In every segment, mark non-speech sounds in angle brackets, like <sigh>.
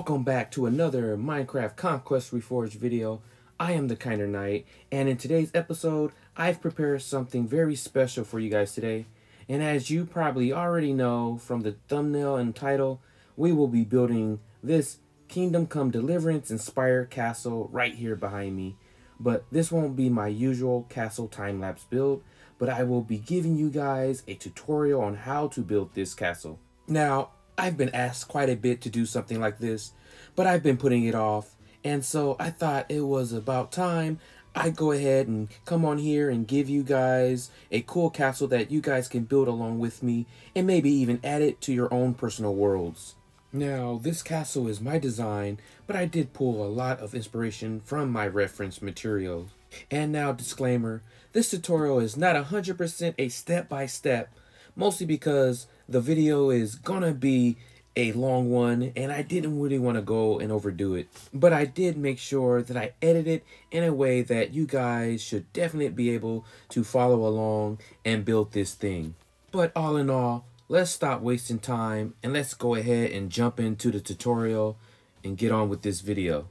Welcome back to another Minecraft Conquest Reforged video. I am the Kinder Knight, and in today's episode, I've prepared something very special for you guys today. And as you probably already know from the thumbnail and title, we will be building this Kingdom Come Deliverance inspired castle right here behind me. But this won't be my usual castle time-lapse build, but I will be giving you guys a tutorial on how to build this castle. Now, I've been asked quite a bit to do something like this, but I've been putting it off. And so I thought it was about time I'd go ahead and come on here and give you guys a cool castle that you guys can build along with me and maybe even add it to your own personal worlds. Now, this castle is my design, but I did pull a lot of inspiration from my reference materials. And now, disclaimer, this tutorial is not 100% a step-by-step, mostly because the video is gonna be a long one and I didn't really want to go and overdo it. But I did make sure that I edit it in a way that you guys should definitely be able to follow along and build this thing. But all in all, let's stop wasting time and let's go ahead and jump into the tutorial and get on with this video.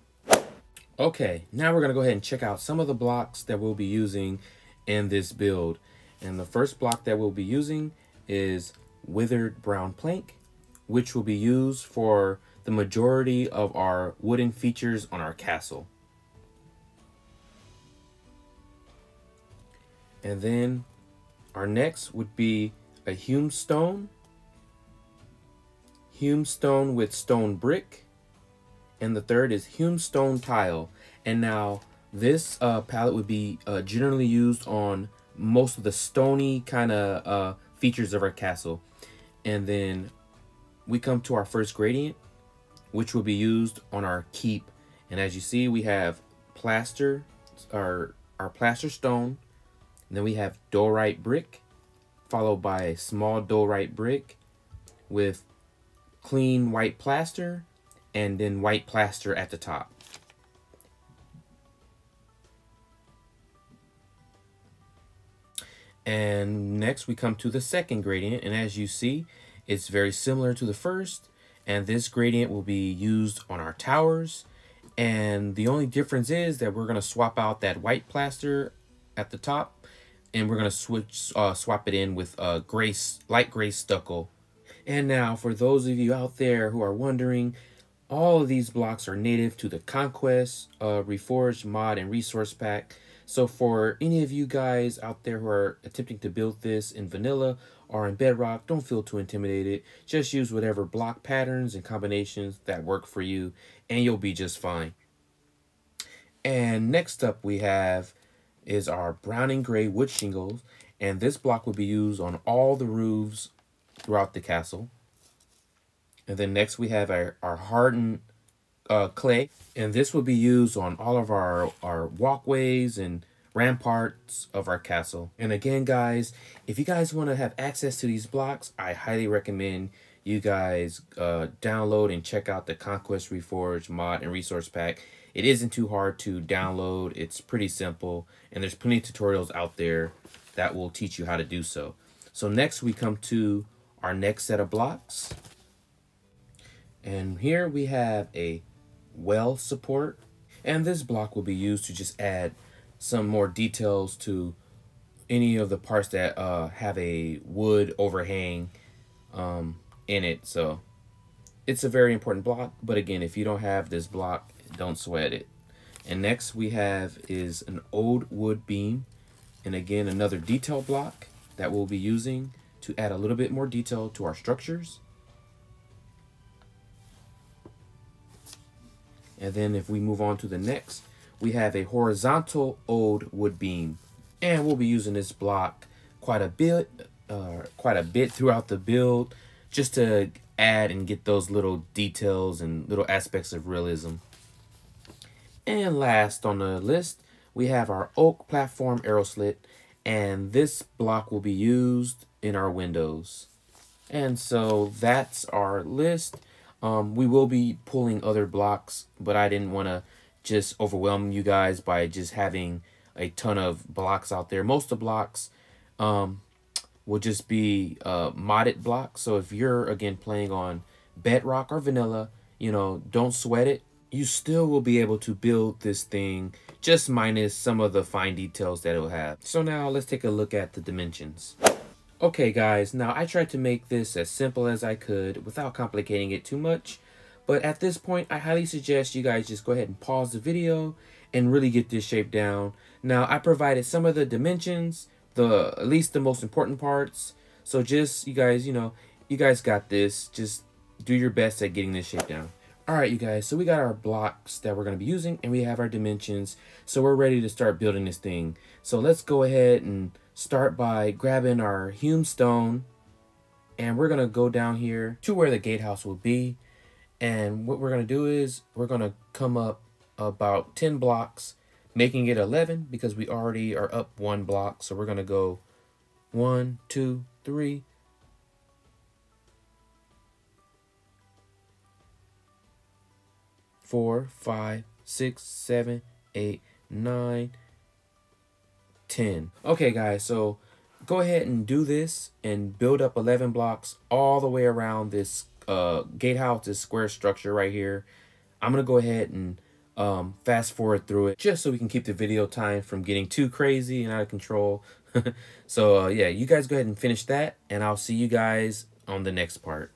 Okay, now we're to go ahead and check out some of the blocks that we'll be using in this build. And the first block that we'll be using is weathered brown plank, which will be used for the majority of our wooden features on our castle. And then our next would be a hewn stone, hewn stone with stone brick, and the third is hewn stone tile. And now this uh, palette would be uh, generally used on most of the stony kind of uh, features of our castle. And then we come to our first gradient, which will be used on our keep. And as you see, we have plaster, our, our plaster stone, then we have diorite brick, followed by a small diorite brick with clean white plaster, and then white plaster at the top. And next we come to the second gradient. And as you see, it's very similar to the first. And this gradient will be used on our towers. And the only difference is that we're to swap out that white plaster at the top. And we're to switch uh, swap it in with uh, gray, light gray stucco. And now for those of you out there who are wondering, all of these blocks are native to the Conquest, uh, Reforged mod, and Resource Pack. So for any of you guys out there who are attempting to build this in vanilla or in bedrock, don't feel too intimidated. Just use whatever block patterns and combinations that work for you and you'll be just fine. And next up we have is our brown and gray wood shingles. And this block will be used on all the roofs throughout the castle. And then next we have our, our hardened uh, clay, and this will be used on all of our, our walkways and ramparts of our castle. And again, guys, if you guys want to have access to these blocks, I highly recommend you guys uh, download and check out the Conquest Reforged mod and resource pack. It isn't too hard to download. It's pretty simple, and there's plenty of tutorials out there that will teach you how to do so. So next we come to our next set of blocks. And here we have a well support. And this block will be used to just add some more details to any of the parts that uh, have a wood overhang um, in it. So it's a very important block. But again, if you don't have this block, don't sweat it. And next we have is an old wood beam. And again, another detail block that we'll be using to add a little bit more detail to our structures. And then if we move on to the next, we have a horizontal old wood beam. And we'll be using this block quite a bit, uh, quite a bit throughout the build, just to add and get those little details and little aspects of realism. And last on the list, we have our oak platform arrow slit, and this block will be used in our windows. And so that's our list. Um, we will be pulling other blocks, but I didn't want to just overwhelm you guys by just having a ton of blocks out there. Most of the blocks um, will just be uh, modded blocks. So if you're, again, playing on Bedrock or Vanilla, you know, don't sweat it. You still will be able to build this thing just minus some of the fine details that it will have. So now let's take a look at the dimensions. Okay guys, now I tried to make this as simple as I could without complicating it too much. But at this point, I highly suggest you guys just go ahead and pause the video and really get this shape down. Now, I provided some of the dimensions, the at least the most important parts. So just, you guys, you know, you guys got this. Just do your best at getting this shape down. All right, you guys, so we got our blocks that we're going to be using, and we have our dimensions. So we're ready to start building this thing. So let's go ahead and start by grabbing our hewn stone, and we're going to go down here to where the gatehouse will be. And what we're going to do is we're going to come up about 10 blocks, making it 11 because we already are up one block. So we're going to go one, two, three, four, five, six, seven, eight, nine, ten. Okay, guys, so go ahead and do this and build up 11 blocks all the way around this uh, gatehouse, this square structure right here. I'm going to go ahead and um, fast forward through it just so we can keep the video time from getting too crazy and out of control. <laughs> so uh, yeah, you guys go ahead and finish that and I'll see you guys on the next part.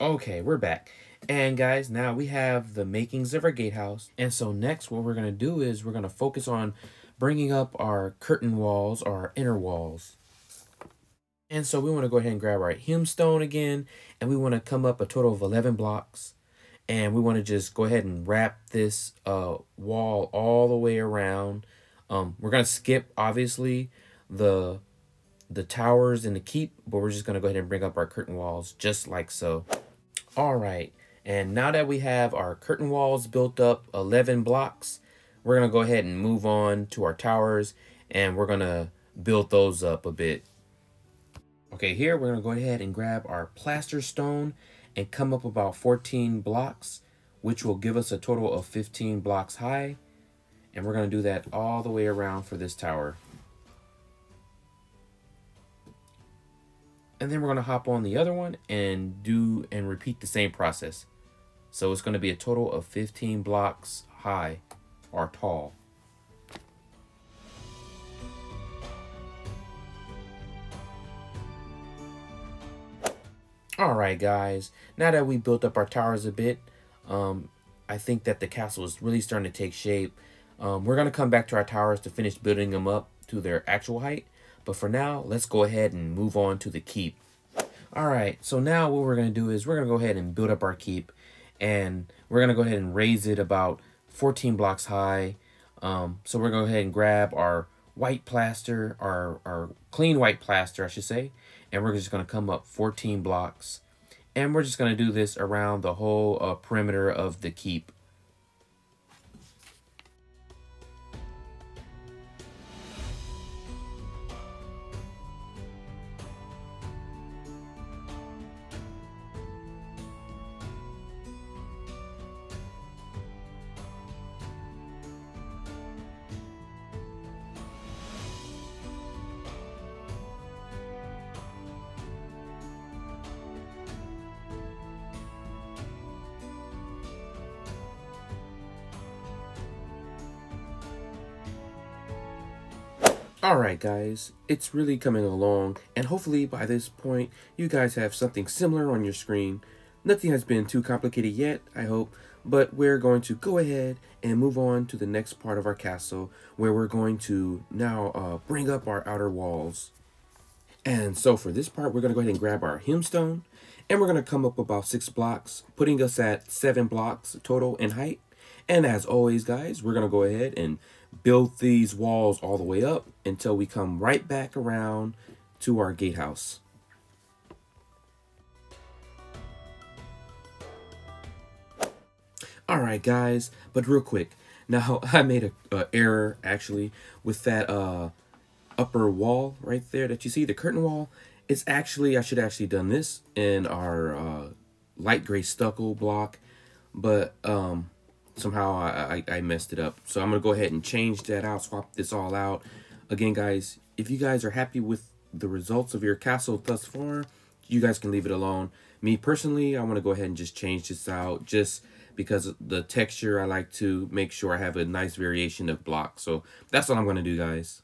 Okay, we're back. And guys, now we have the makings of our gatehouse. And so next what we're going to do is we're going to focus on bringing up our curtain walls our inner walls. And so we want to go ahead and grab our hewn stone again, and we want to come up a total of 11 blocks. And we want to just go ahead and wrap this uh, wall all the way around. Um, we're going to skip, obviously, the the towers and the keep, but we're just going to go ahead and bring up our curtain walls just like so. All right, and now that we have our curtain walls built up 11 blocks, we're going to go ahead and move on to our towers, and we're going to build those up a bit. Okay, here we're going to go ahead and grab our plaster stone and come up about 14 blocks, which will give us a total of 15 blocks high. And we're going to do that all the way around for this tower. And then we're going to hop on the other one and do and repeat the same process. So it's going to be a total of 15 blocks high or tall. Alright guys, now that we built up our towers a bit, um, I think that the castle is really starting to take shape. Um, we're going to come back to our towers to finish building them up to their actual height. But for now, let's go ahead and move on to the keep. Alright, so now what we're going to do is we're going to go ahead and build up our keep. And we're to go ahead and raise it about 14 blocks high. Um, so we're to go ahead and grab our white plaster, our, our clean white plaster, I should say and we're just to come up 14 blocks and we're just to do this around the whole uh, perimeter of the keep Guys, it's really coming along, and hopefully by this point, you guys have something similar on your screen. Nothing has been too complicated yet, I hope, but we're going to go ahead and move on to the next part of our castle, where we're going to now uh, bring up our outer walls. And so for this part, we're going to go ahead and grab our hewn stone, and we're going to come up about six blocks, putting us at seven blocks total in height. And as always, guys, we're going to go ahead and build these walls all the way up until we come right back around to our gatehouse. Alright guys, but real quick, now <laughs> I made a, error actually with that uh, upper wall right there that you see, the curtain wall. It's actually, I should actually done this in our uh, light gray stucco block, but um, somehow I, I, I, messed it up. So I'm going to go ahead and change that out, swap this all out. Again, guys, if you guys are happy with the results of your castle thus far, you guys can leave it alone. Me personally, I want to go ahead and just change this out just because the texture, I like to make sure I have a nice variation of blocks. So that's what I'm going to do, guys.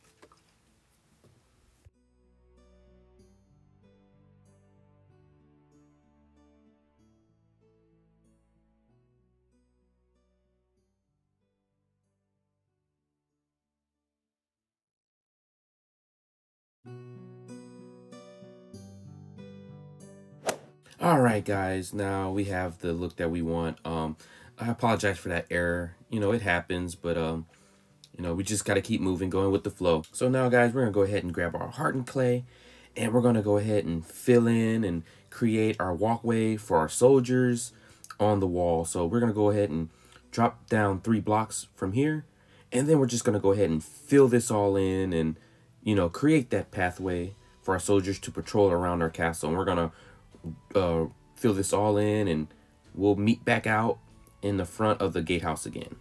All right, guys. Now we have the look that we want. Um, I apologize for that error. You know, it happens, but um, you know, we just got to keep moving, going with the flow. So now, guys, we're gonna go ahead and grab our hardened clay, and we're gonna go ahead and fill in and create our walkway for our soldiers on the wall. So we're gonna go ahead and drop down three blocks from here, and then we're just gonna go ahead and fill this all in and you know create that pathway for our soldiers to patrol around our castle. And we're gonna uh, fill this all in and we'll meet back out in the front of the gatehouse again.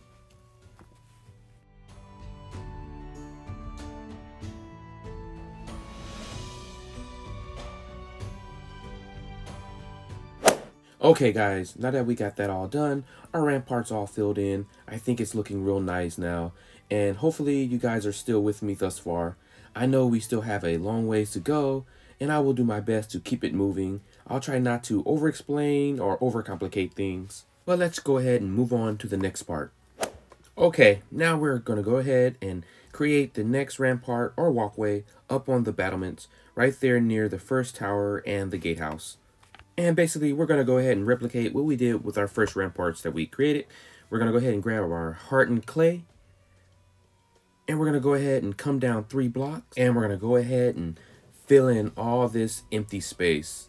Okay guys, now that we got that all done, our ramparts all filled in, I think it's looking real nice now, and hopefully you guys are still with me thus far. I know we still have a long ways to go, and I will do my best to keep it moving. I'll try not to over-explain or overcomplicate things. But let's go ahead and move on to the next part. Okay, now we're going to go ahead and create the next rampart or walkway up on the battlements right there near the first tower and the gatehouse. And basically, we're going to go ahead and replicate what we did with our first ramparts that we created. We're going to go ahead and grab our hardened clay. And we're going to go ahead and come down three blocks. And we're going to go ahead and fill in all this empty space.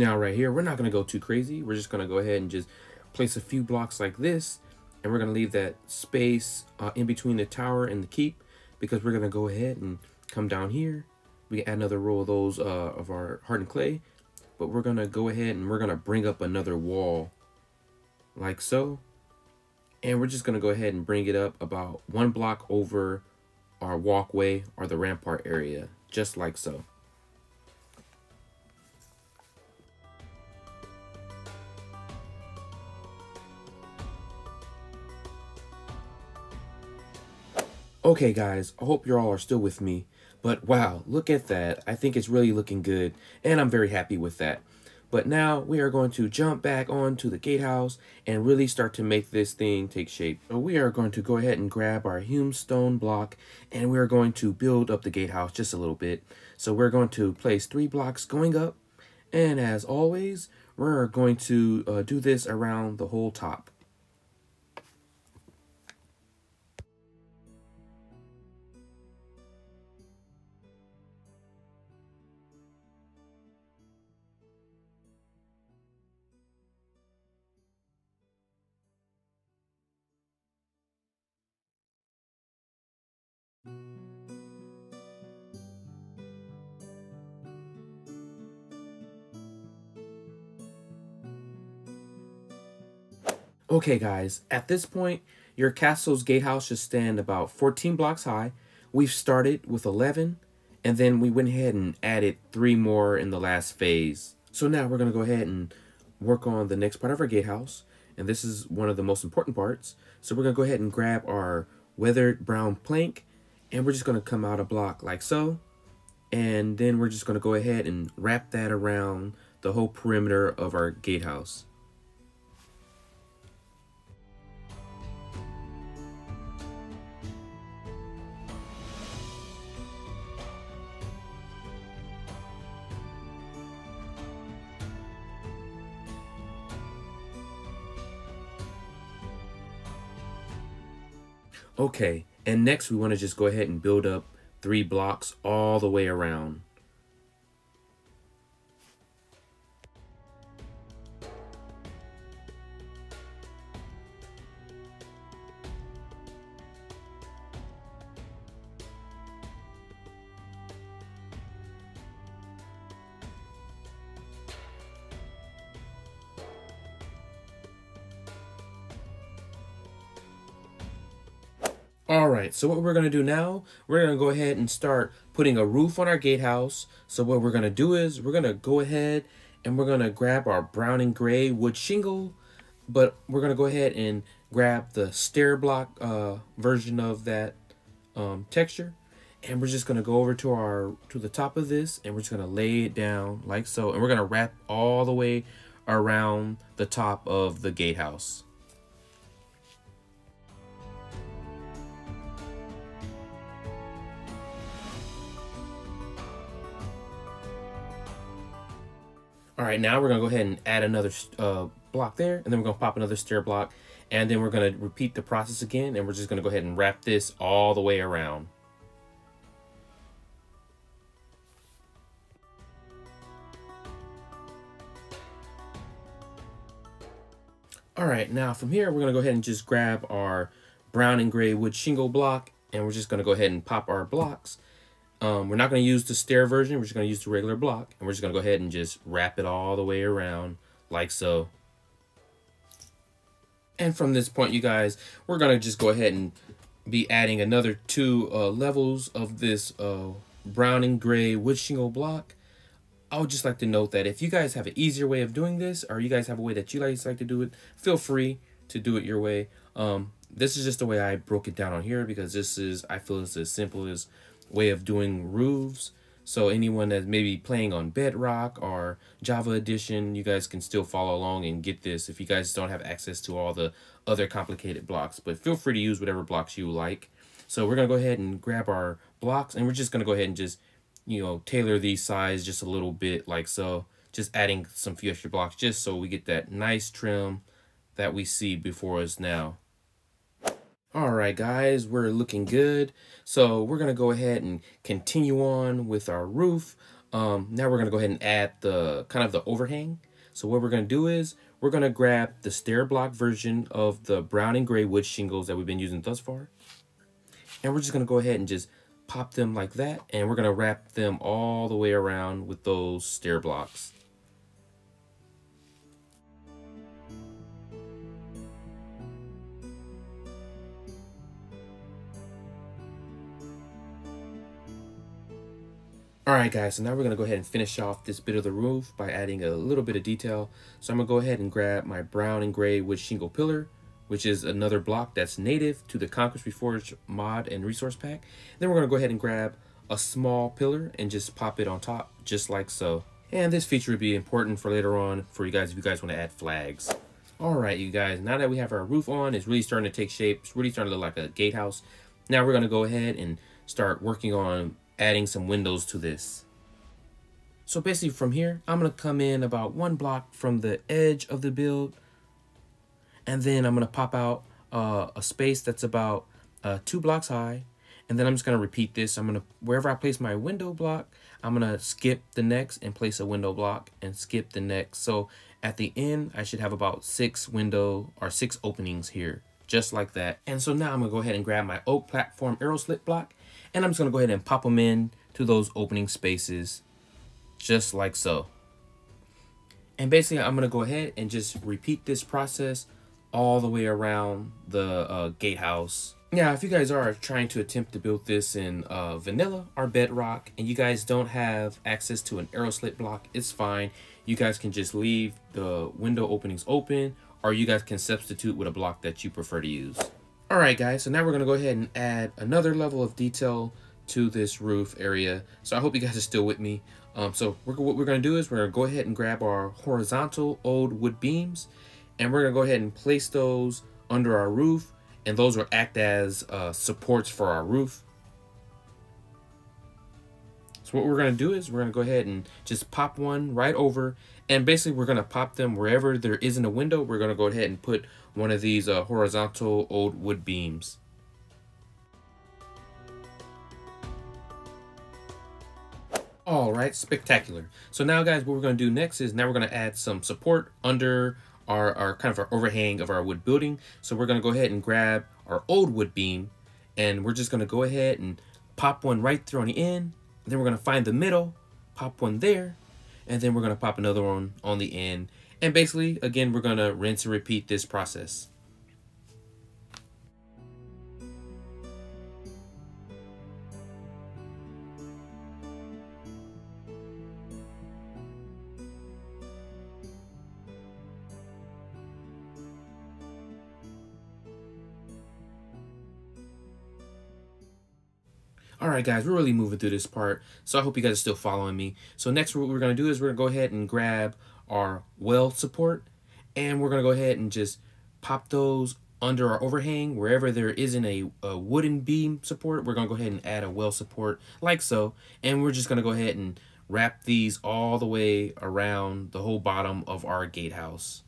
Now right here, we're not to go too crazy. We're just to go ahead and just place a few blocks like this. And we're to leave that space uh, in between the tower and the keep because we're to go ahead and come down here. We add another row of those uh, of our hardened clay. But we're to go ahead and we're to bring up another wall like so. And we're just to go ahead and bring it up about one block over our walkway or the rampart area, just like so. Okay, guys, I hope you all are still with me. But wow, look at that. I think it's really looking good, and I'm very happy with that. But now we are going to jump back onto the gatehouse and really start to make this thing take shape. So we are going to go ahead and grab our hewn stone block and we're going to build up the gatehouse just a little bit. So we're going to place three blocks going up. And as always, we're going to uh, do this around the whole top. Okay guys, at this point, your castle's gatehouse should stand about 14 blocks high. We've started with 11, and then we went ahead and added three more in the last phase. So now we're to go ahead and work on the next part of our gatehouse, and this is one of the most important parts. So we're to go ahead and grab our weathered brown plank, and we're just to come out a block like so. And then we're just to go ahead and wrap that around the whole perimeter of our gatehouse. Okay, and next we want to just go ahead and build up three blocks all the way around. So what we're gonna do now, we're gonna go ahead and start putting a roof on our gatehouse. So what we're gonna do is we're gonna go ahead and we're gonna grab our brown and gray wood shingle, but we're gonna go ahead and grab the stair block uh, version of that um, texture. And we're just gonna go over to our to the top of this and we're just gonna lay it down like so. And we're gonna wrap all the way around the top of the gatehouse. All right, now we're gonna go ahead and add another uh, block there, and then we're gonna pop another stair block, and then we're gonna repeat the process again, and we're just gonna go ahead and wrap this all the way around. All right, now from here, we're gonna go ahead and just grab our brown and gray wood shingle block, and we're just gonna go ahead and pop our blocks, um, we're not going to use the stair version. We're just going to use the regular block. And we're just going to go ahead and just wrap it all the way around like so. And from this point, you guys, we're going to just go ahead and be adding another two uh, levels of this uh, brown and gray wood shingle block. I would just like to note that if you guys have an easier way of doing this, or you guys have a way that you guys like to do it, feel free to do it your way. Um, this is just the way I broke it down on here because this is, I feel it's as simple as way of doing roofs. So anyone that's maybe playing on Bedrock or Java Edition, you guys can still follow along and get this if you guys don't have access to all the other complicated blocks. But feel free to use whatever blocks you like. So we're going to go ahead and grab our blocks and we're just going to go ahead and just, you know, tailor these size just a little bit like so. Just adding some few extra blocks just so we get that nice trim that we see before us now. All right, guys, we're looking good. So we're going to go ahead and continue on with our roof. Um, now we're going to go ahead and add the kind of the overhang. So what we're going to do is we're going to grab the stair block version of the brown and gray wood shingles that we've been using thus far. And we're just going to go ahead and just pop them like that. And we're going to wrap them all the way around with those stair blocks. Alright guys, so now we're going to go ahead and finish off this bit of the roof by adding a little bit of detail. So I'm going to go ahead and grab my brown and gray wood shingle pillar, which is another block that's native to the Conquest Reforged mod and resource pack. Then we're going to go ahead and grab a small pillar and just pop it on top, just like so. And this feature would be important for later on for you guys if you guys want to add flags. Alright you guys, now that we have our roof on, it's really starting to take shape. It's really starting to look like a gatehouse. Now we're going to go ahead and start working on adding some windows to this. So basically from here, I'm to come in about one block from the edge of the build. And then I'm to pop out uh, a space that's about uh, two blocks high. And then I'm just to repeat this. I'm to, wherever I place my window block, I'm to skip the next and place a window block and skip the next. So at the end, I should have about six window or six openings here, just like that. And so now I'm to go ahead and grab my oak platform arrow slit block and I'm just to go ahead and pop them in to those opening spaces just like so. And basically, I'm to go ahead and just repeat this process all the way around the uh, gatehouse. Now, if you guys are trying to attempt to build this in uh, vanilla or bedrock and you guys don't have access to an arrow slit block, it's fine. You guys can just leave the window openings open or you guys can substitute with a block that you prefer to use. All right, guys, so now we're going to go ahead and add another level of detail to this roof area. So I hope you guys are still with me. Um, so we're, what we're going to do is we're going to go ahead and grab our horizontal old wood beams, and we're going to go ahead and place those under our roof, and those will act as uh, supports for our roof. So what we're going to do is we're going to go ahead and just pop one right over and basically we're going to pop them wherever there isn't a window. We're going to go ahead and put one of these uh, horizontal old wood beams. All right, spectacular. So now guys, what we're gonna do next is now we're gonna add some support under our, our kind of our overhang of our wood building. So we're gonna go ahead and grab our old wood beam and we're just gonna go ahead and pop one right through on the end. Then we're gonna find the middle, pop one there, and then we're going to pop another one on the end. And basically, again, we're going to rinse and repeat this process. All right, guys, we're really moving through this part, so I hope you guys are still following me. So next, what we're going to do is we're going to go ahead and grab our well support, and we're going to go ahead and just pop those under our overhang. Wherever there isn't a, a wooden beam support, we're going to go ahead and add a well support like so, and we're just going to go ahead and wrap these all the way around the whole bottom of our gatehouse.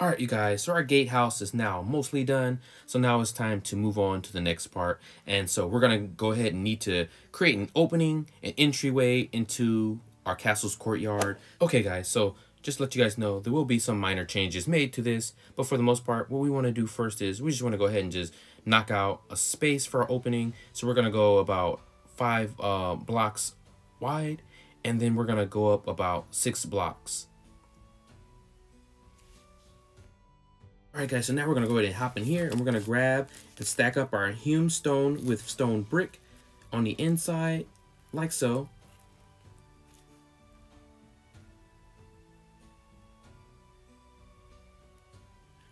All right, you guys, so our gatehouse is now mostly done. So now it's time to move on to the next part. And so we're gonna go ahead and need to create an opening, an entryway into our castle's courtyard. Okay, guys, so just let you guys know, there will be some minor changes made to this. But for the most part, what we wanna do first is we just wanna go ahead and just knock out a space for our opening. So we're gonna go about five uh, blocks wide, and then we're gonna go up about six blocks. All right, guys, so now we're gonna go ahead and hop in here and we're gonna grab and stack up our hewn stone with stone brick on the inside, like so.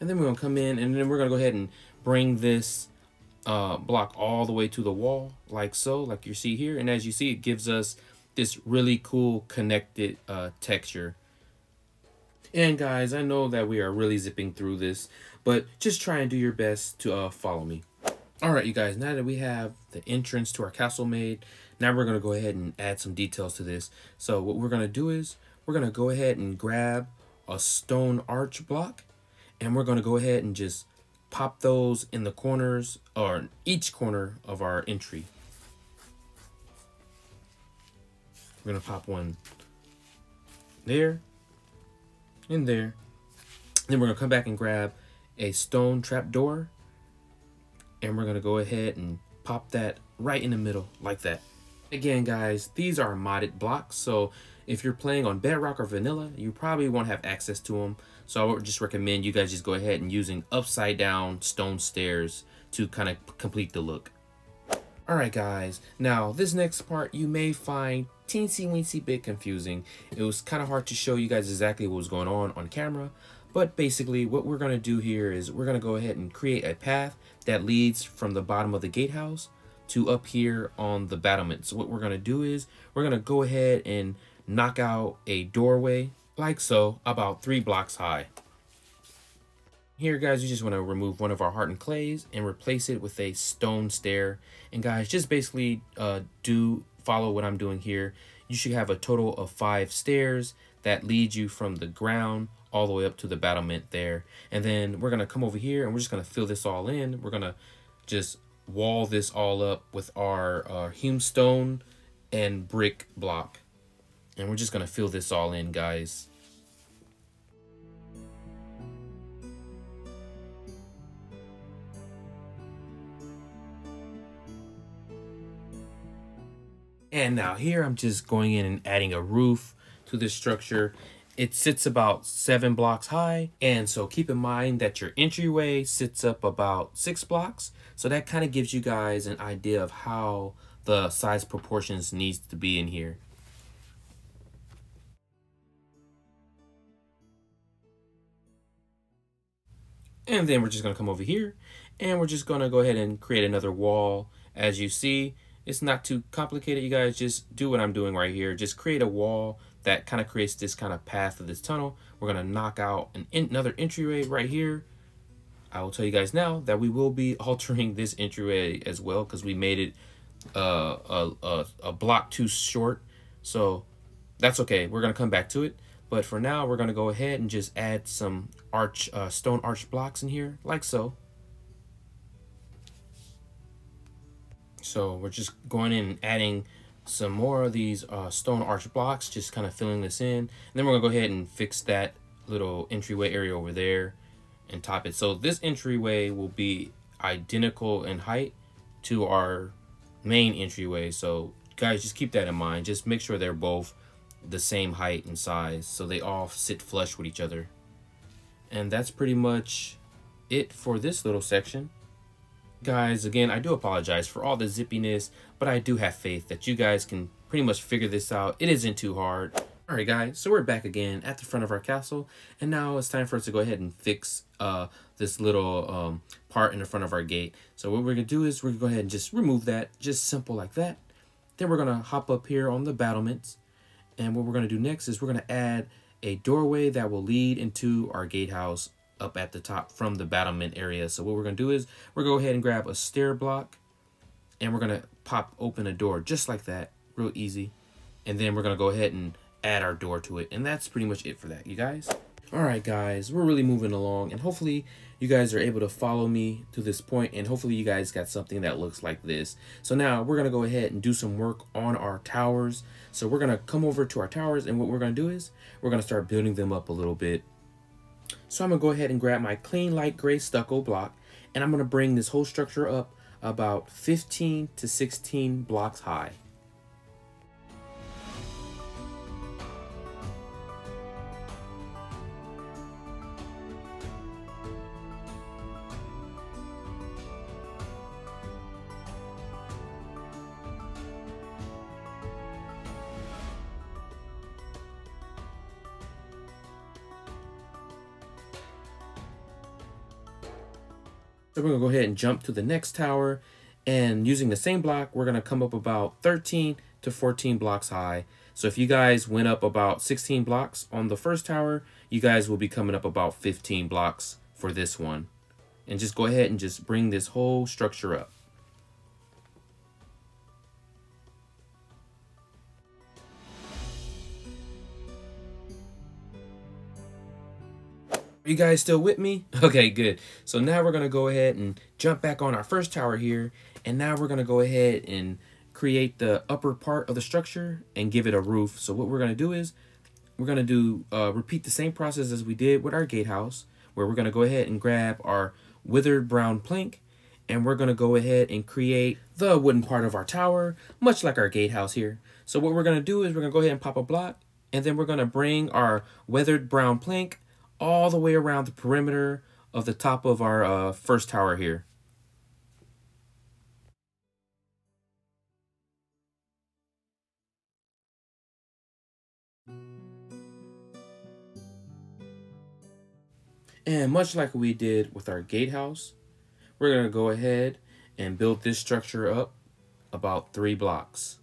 And then we're gonna come in and then we're gonna go ahead and bring this uh, block all the way to the wall, like so, like you see here. And as you see, it gives us this really cool connected uh, texture and guys, I know that we are really zipping through this, but just try and do your best to uh, follow me. All right, you guys, now that we have the entrance to our castle made, now we're going to go ahead and add some details to this. So what we're going to do is we're going to go ahead and grab a stone arch block, and we're going to go ahead and just pop those in the corners or each corner of our entry. We're going to pop one there in there. Then we're to come back and grab a stone trap door. And we're to go ahead and pop that right in the middle like that. Again, guys, these are modded blocks. So if you're playing on Bedrock or Vanilla, you probably won't have access to them. So I would just recommend you guys just go ahead and using upside down stone stairs to kind of complete the look. Alright guys, now this next part you may find teensy weensy bit confusing. It was kind of hard to show you guys exactly what was going on on camera, but basically what we're going to do here is we're going to go ahead and create a path that leads from the bottom of the gatehouse to up here on the battlement. So what we're going to do is we're going to go ahead and knock out a doorway like so about three blocks high. Here, guys, you just want to remove one of our hardened clays and replace it with a stone stair. And guys, just basically uh, do follow what I'm doing here. You should have a total of five stairs that lead you from the ground all the way up to the battlement there. And then we're going to come over here and we're just going to fill this all in. We're going to just wall this all up with our uh, hewn stone and brick block. And we're just going to fill this all in, guys. And now here I'm just going in and adding a roof to this structure. It sits about seven blocks high. And so keep in mind that your entryway sits up about six blocks. So that kind of gives you guys an idea of how the size proportions needs to be in here. And then we're just going to come over here and we're just going to go ahead and create another wall. As you see, it's not too complicated. You guys just do what I'm doing right here. Just create a wall that kind of creates this kind of path of this tunnel. We're going to knock out an another entryway right here. I will tell you guys now that we will be <laughs> altering this entryway as well because we made it uh, a, a, a block too short. So that's okay. We're going to come back to it. But for now, we're going to go ahead and just add some arch uh, stone arch blocks in here like so. So we're just going in and adding some more of these uh, stone arch blocks, just kind of filling this in. And then we're gonna go ahead and fix that little entryway area over there and top it. So this entryway will be identical in height to our main entryway. So guys, just keep that in mind. Just make sure they're both the same height and size so they all sit flush with each other. And that's pretty much it for this little section. Guys, again, I do apologize for all the zippiness, but I do have faith that you guys can pretty much figure this out. It isn't too hard. Alright guys, so we're back again at the front of our castle, and now it's time for us to go ahead and fix uh, this little um, part in the front of our gate. So what we're going to do is we're going to go ahead and just remove that, just simple like that. Then we're going to hop up here on the battlements, and what we're going to do next is we're going to add a doorway that will lead into our gatehouse up at the top from the battlement area. So what we're going to do is we're going to go ahead and grab a stair block, and we're going to pop open a door just like that, real easy. And then we're going to go ahead and add our door to it. And that's pretty much it for that, you guys. All right, guys, we're really moving along. And hopefully you guys are able to follow me to this. And hopefully you guys got something that looks like this. So now we're going to go ahead and do some work on our towers. So we're going to come over to our towers. And what we're going to do is we're going to start building them up a little bit. So I'm to go ahead and grab my clean light gray stucco block. And I'm to bring this whole structure up about 15 to 16 blocks high. And jump to the next tower. And using the same block, we're going to come up about 13 to 14 blocks high. So if you guys went up about 16 blocks on the first tower, you guys will be coming up about 15 blocks for this one. And just go ahead and just bring this whole structure up. You guys still with me? <laughs> Okay, good. So now we're going to go ahead and jump back on our first tower here. And now we're going to go ahead and create the upper part of the structure and give it a roof. So what we're going to do is we're going to do uh, repeat the same process as we did with our gatehouse, where we're going to go ahead and grab our weathered brown plank and we're going to go ahead and create the wooden part of our tower, much like our gatehouse here. So what we're going to do is we're going to go ahead and pop a block and then we're going to bring our weathered brown plank all the way around the perimeter of the top of our uh, first tower here. And much like we did with our gatehouse, we're going to go ahead and build this structure up about three blocks.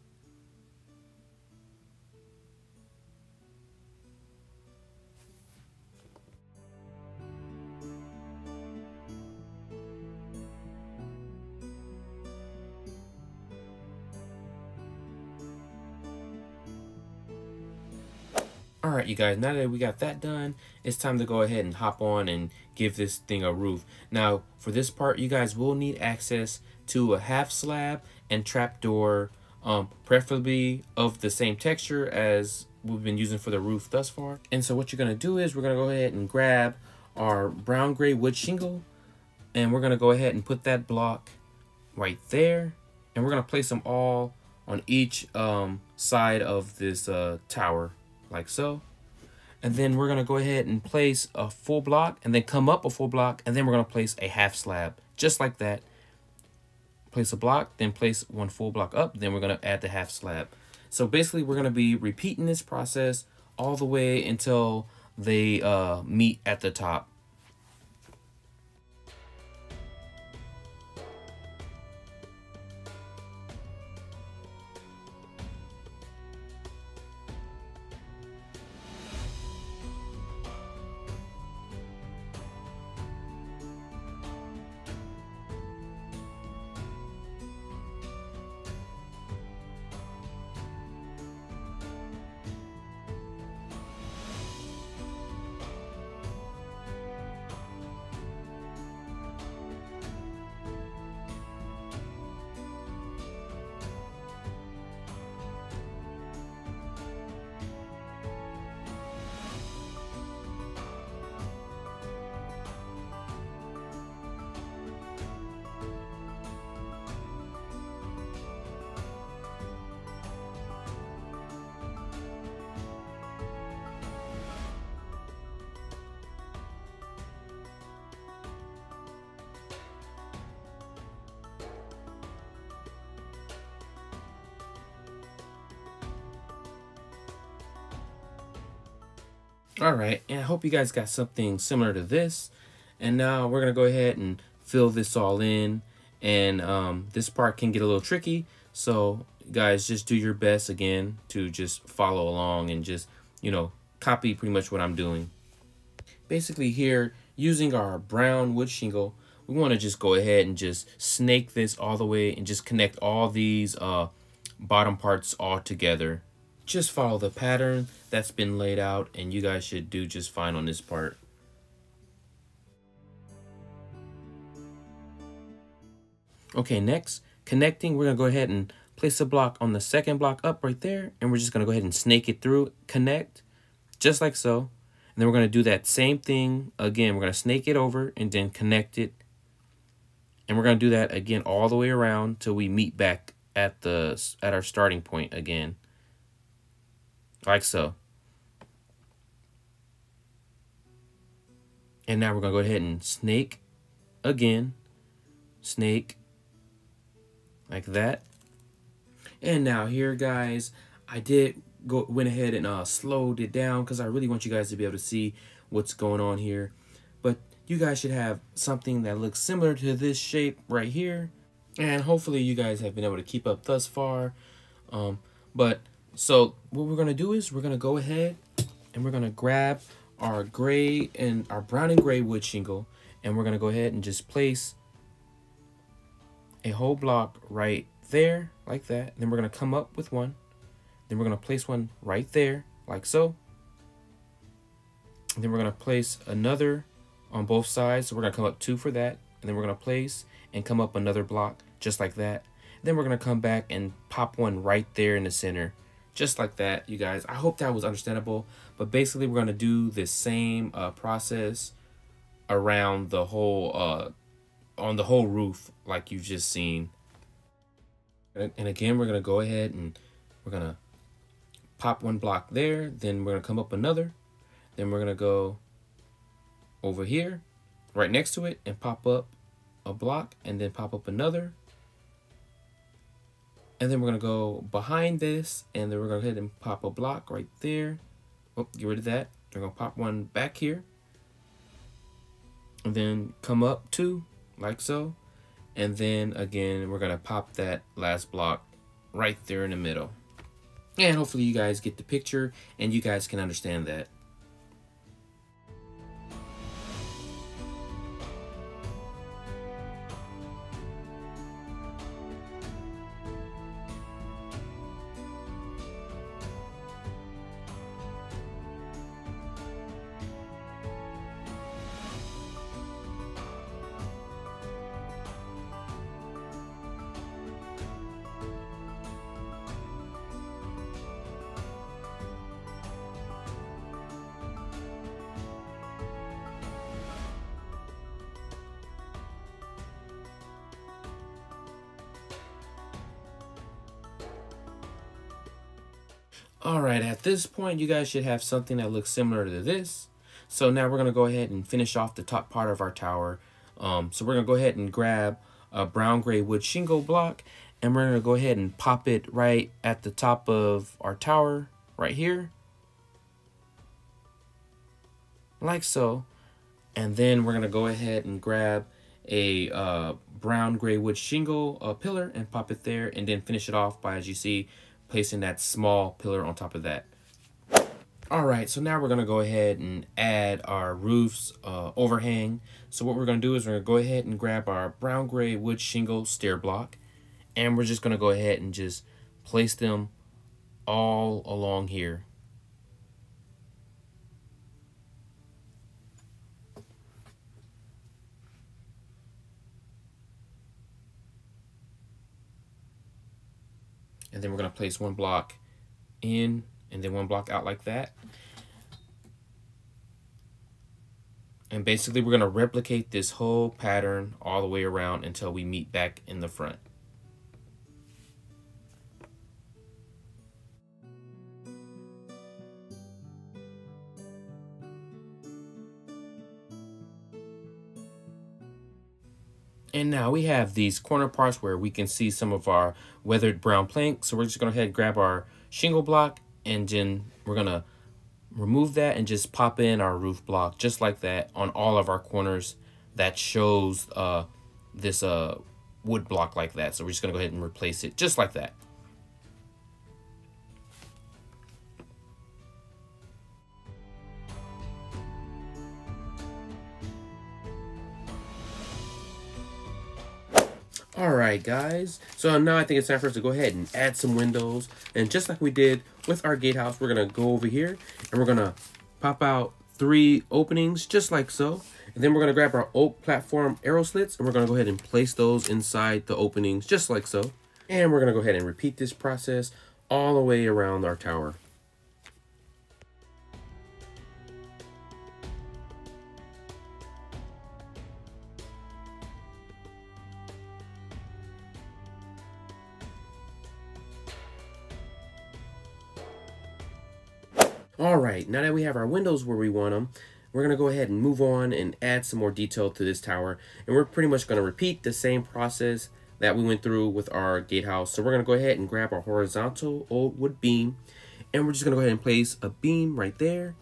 All right you guys now that we got that done it's time to go ahead and hop on and give this thing a roof. Now for this part you guys will need access to a half slab and trapdoor um preferably of the same texture as we've been using for the roof thus far. And so what you're to do is we're to go ahead and grab our brown gray wood shingle and we're to go ahead and put that block right there and we're to place them all on each um, side of this uh, tower like so. And then we're going to go ahead and place a full block and then come up a full block. And then we're going to place a half slab just like that. Place a block, then place one full block up. Then we're going to add the half slab. So basically we're going to be repeating this process all the way until they uh, meet at the top. Hope you guys got something similar to this. And now we're going to go ahead and fill this all in. And um, this part can get a little tricky. So guys, just do your best again to just follow along and just, you know, copy pretty much what I'm doing. Basically here, using our brown wood shingle, we want to just go ahead and just snake this all the way and just connect all these uh, bottom parts all together just follow the pattern that's been laid out and you guys should do just fine on this part. Okay, next, connecting, we're to go ahead and place a block on the second block up right there, and we're just to go ahead and snake it through, connect, just like so. And then we're to do that same thing again. We're to snake it over and then connect it. And we're to do that again all the way around till we meet back at the at our starting point again like so. And now we're to go ahead and snake again, snake like that. And now here, guys, I did go went ahead and uh, slowed it down because I really want you guys to be able to see what's going on here. But you guys should have something that looks similar to this shape right here. And hopefully you guys have been able to keep up thus far. Um, but so what we're to do is we're to go ahead and we're to grab our gray and our brown and gray wood shingle and we're to go ahead and just place a whole block right there like that. Then we're to come up with one. Then we're to place one right there like so. And then we're to place another on both sides. So we're to come up two for that. And then we're to place and come up another block just like that. Then we're to come back and pop one right there in the center just like that, you guys. I hope that was understandable. But basically, we're going to do this same uh, process around the whole, uh, on the whole roof, like you've just seen. And, and again, we're going to go ahead and we're going to pop one block there. Then we're going to come up another. Then we're going to go over here, right next to it, and pop up a block, and then pop up another and then we're to go behind this, and then we're to go ahead and pop a block right there. Oh, get rid of that. We're to pop one back here. And then come up two, like so. And then again, we're to pop that last block right there in the middle. And hopefully you guys get the picture and you guys can understand that. This point, you guys should have something that looks similar to this. So now we're going to go ahead and finish off the top part of our tower. Um, so we're going to go ahead and grab a brown gray wood shingle block and we're going to go ahead and pop it right at the top of our tower right here. Like so. And then we're going to go ahead and grab a uh, brown gray wood shingle uh, pillar and pop it there and then finish it off by, as you see, placing that small pillar on top of that. All right, so now we're gonna go ahead and add our roof's uh, overhang. So what we're gonna do is we're gonna go ahead and grab our brown gray wood shingle stair block, and we're just gonna go ahead and just place them all along here. and then we're going to place one block in and then one block out like that. And basically we're going to replicate this whole pattern all the way around until we meet back in the front. And now we have these corner parts where we can see some of our weathered brown plank. So we're just going to head grab our shingle block then we're going to remove that and just pop in our roof block just like that on all of our corners that shows uh, this uh, wood block like that. So we're just going to go ahead and replace it just like that. Alright guys, so now I think it's time for us to go ahead and add some windows. And just like we did with our gatehouse, we're going to go over here and we're going to pop out three openings just like so. And then we're going to grab our oak platform arrow slits and we're going to go ahead and place those inside the openings just like so. And we're going to go ahead and repeat this process all the way around our tower. All right, now that we have our windows where we want them, we're going to go ahead and move on and add some more detail to this tower. And we're pretty much going to repeat the same process that we went through with our gatehouse. So we're going to go ahead and grab our horizontal old wood beam. And we're just going to go ahead and place a beam right there,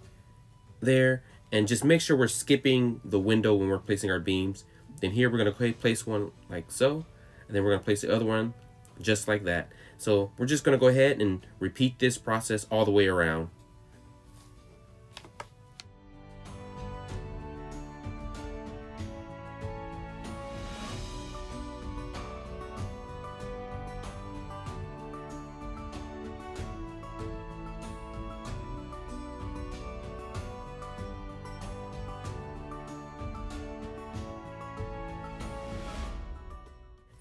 there. And just make sure we're skipping the window when we're placing our beams. Then here we're going to place one like so. And then we're going to place the other one just like that. So we're just going to go ahead and repeat this process all the way around.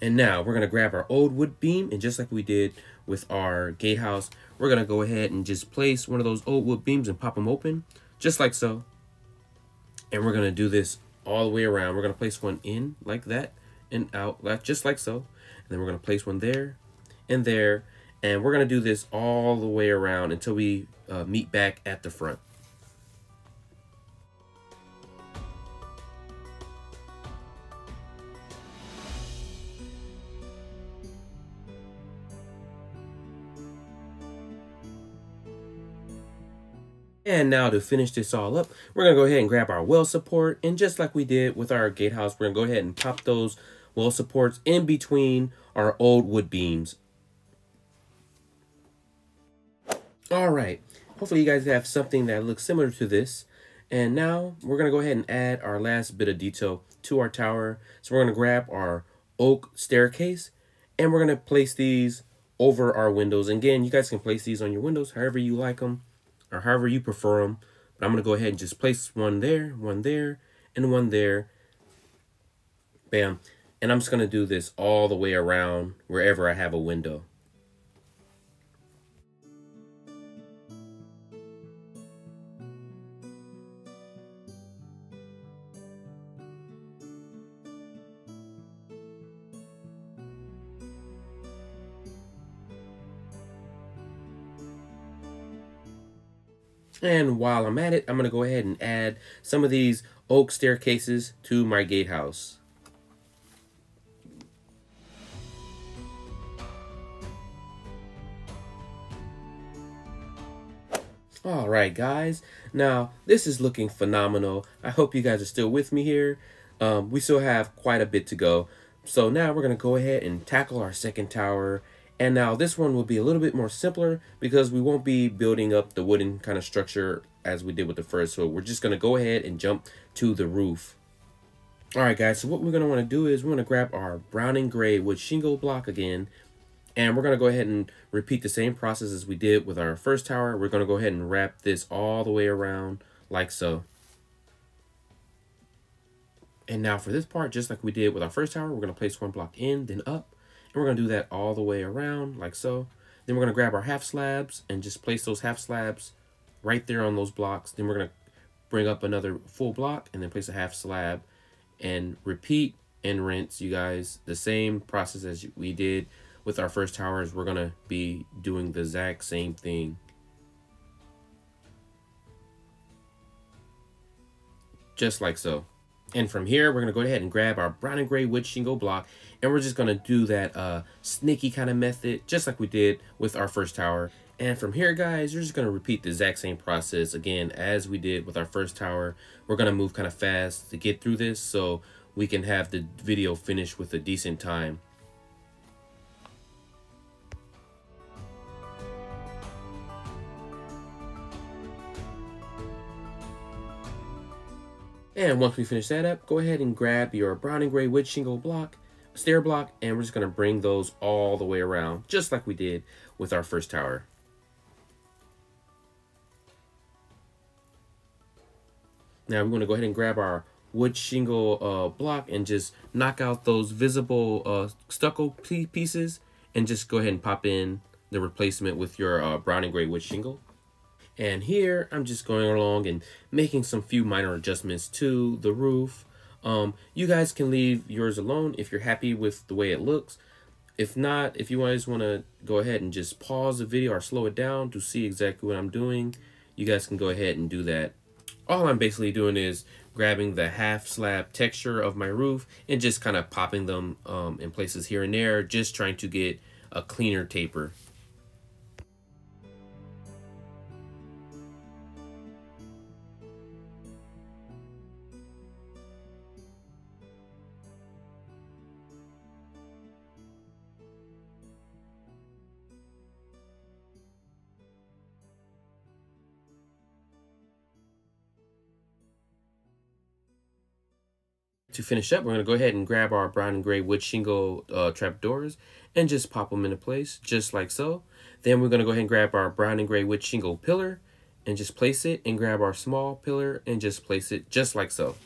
And now we're going to grab our old wood beam and just like we did with our gatehouse, we're going to go ahead and just place one of those old wood beams and pop them open just like so. And we're going to do this all the way around. We're going to place one in like that and out like just like so. And then we're going to place one there and there. And we're going to do this all the way around until we uh, meet back at the front. And now to finish this all up, we're going to go ahead and grab our well support. And just like we did with our gatehouse, we're going to go ahead and pop those well supports in between our old wood beams. All right. Hopefully you guys have something that looks similar to this. And now we're going to go ahead and add our last bit of detail to our tower. So we're going to grab our oak staircase and we're going to place these over our windows. And again, you guys can place these on your windows however you like them or however you prefer them. But I'm going to go ahead and just place one there, one there, and one there. Bam. And I'm just going to do this all the way around wherever I have a window. And while I'm at it, I'm going to go ahead and add some of these oak staircases to my gatehouse. All right, guys. Now, this is looking phenomenal. I hope you guys are still with me here. Um, we still have quite a bit to go. So now we're going to go ahead and tackle our second tower and now this one will be a little bit more simpler because we won't be building up the wooden kind of structure as we did with the first. So we're just going to go ahead and jump to the roof. All right, guys, so what we're going to want to do is we're going to grab our brown and gray wood shingle block again. And we're going to go ahead and repeat the same process as we did with our first tower. We're going to go ahead and wrap this all the way around like so. And now for this part, just like we did with our first tower, we're going to place one block in, then up, and we're going to do that all the way around like so. Then we're going to grab our half slabs and just place those half slabs right there on those blocks. Then we're going to bring up another full block and then place a half slab and repeat and rinse, you guys. The same process as we did with our first towers. We're to be doing the exact same thing. Just like so. And from here, we're to go ahead and grab our brown and gray wood shingle block. And we're just going to do that uh, snaky kind of method, just like we did with our first tower. And from here, guys, you're just going to repeat the exact same process again as we did with our first tower. We're going to move kind of fast to get through this so we can have the video finished with a decent time. And once we finish that up, go ahead and grab your brown and gray wood shingle block, stair block, and we're just going to bring those all the way around, just like we did with our first tower. Now we're going to go ahead and grab our wood shingle uh, block and just knock out those visible uh, stucco pieces and just go ahead and pop in the replacement with your uh, brown and gray wood shingle. And here I'm just going along and making some few minor adjustments to the roof. Um, you guys can leave yours alone if you're happy with the way it looks. If not, if you guys want to go ahead and just pause the video or slow it down to see exactly what I'm doing, you guys can go ahead and do that. All I'm basically doing is grabbing the half slab texture of my roof and just kind of popping them um, in places here and there, just trying to get a cleaner taper. To finish up, we're going to go ahead and grab our brown and gray wood shingle uh, trap doors and just pop them into place, just like so. Then we're going to go ahead and grab our brown and gray wood shingle pillar and just place it and grab our small pillar and just place it just like so.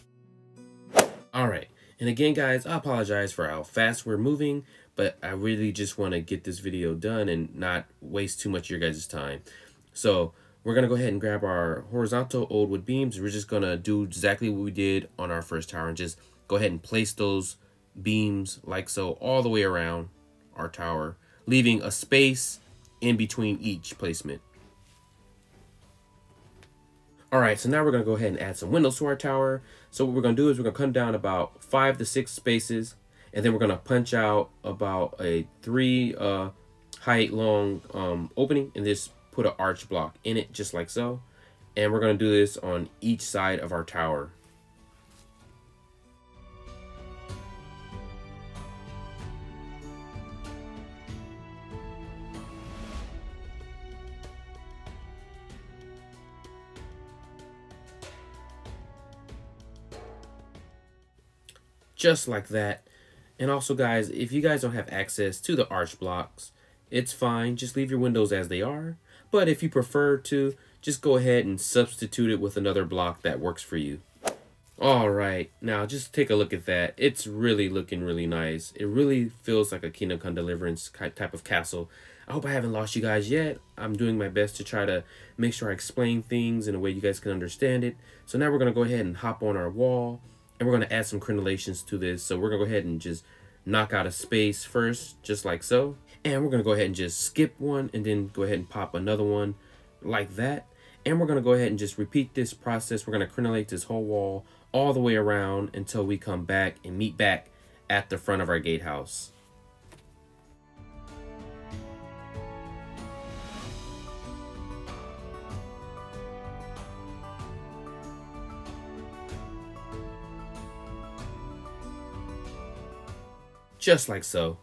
All right. And again, guys, I apologize for how fast we're moving, but I really just want to get this video done and not waste too much of your guys' time. So we're going to go ahead and grab our horizontal old wood beams. We're just going to do exactly what we did on our first tower and just go ahead and place those beams like so all the way around our tower, leaving a space in between each placement. All right, so now we're gonna go ahead and add some windows to our tower. So what we're gonna do is we're gonna come down about five to six spaces, and then we're gonna punch out about a three uh, height long um, opening, and just put an arch block in it, just like so. And we're gonna do this on each side of our tower. Just like that. And also, guys, if you guys don't have access to the arch blocks, it's fine. Just leave your windows as they are. But if you prefer to, just go ahead and substitute it with another block that works for you. All right, now just take a look at that. It's really looking really nice. It really feels like a Kingdom Come Deliverance type of castle. I hope I haven't lost you guys yet. I'm doing my best to try to make sure I explain things in a way you guys can understand it. So now we're going to go ahead and hop on our wall and we're going to add some crenellations to this. So we're going to go ahead and just knock out a space first, just like so. And we're going to go ahead and just skip one and then go ahead and pop another one like that. And we're going to go ahead and just repeat this process. We're going to crenellate this whole wall all the way around until we come back and meet back at the front of our gatehouse. Just like so.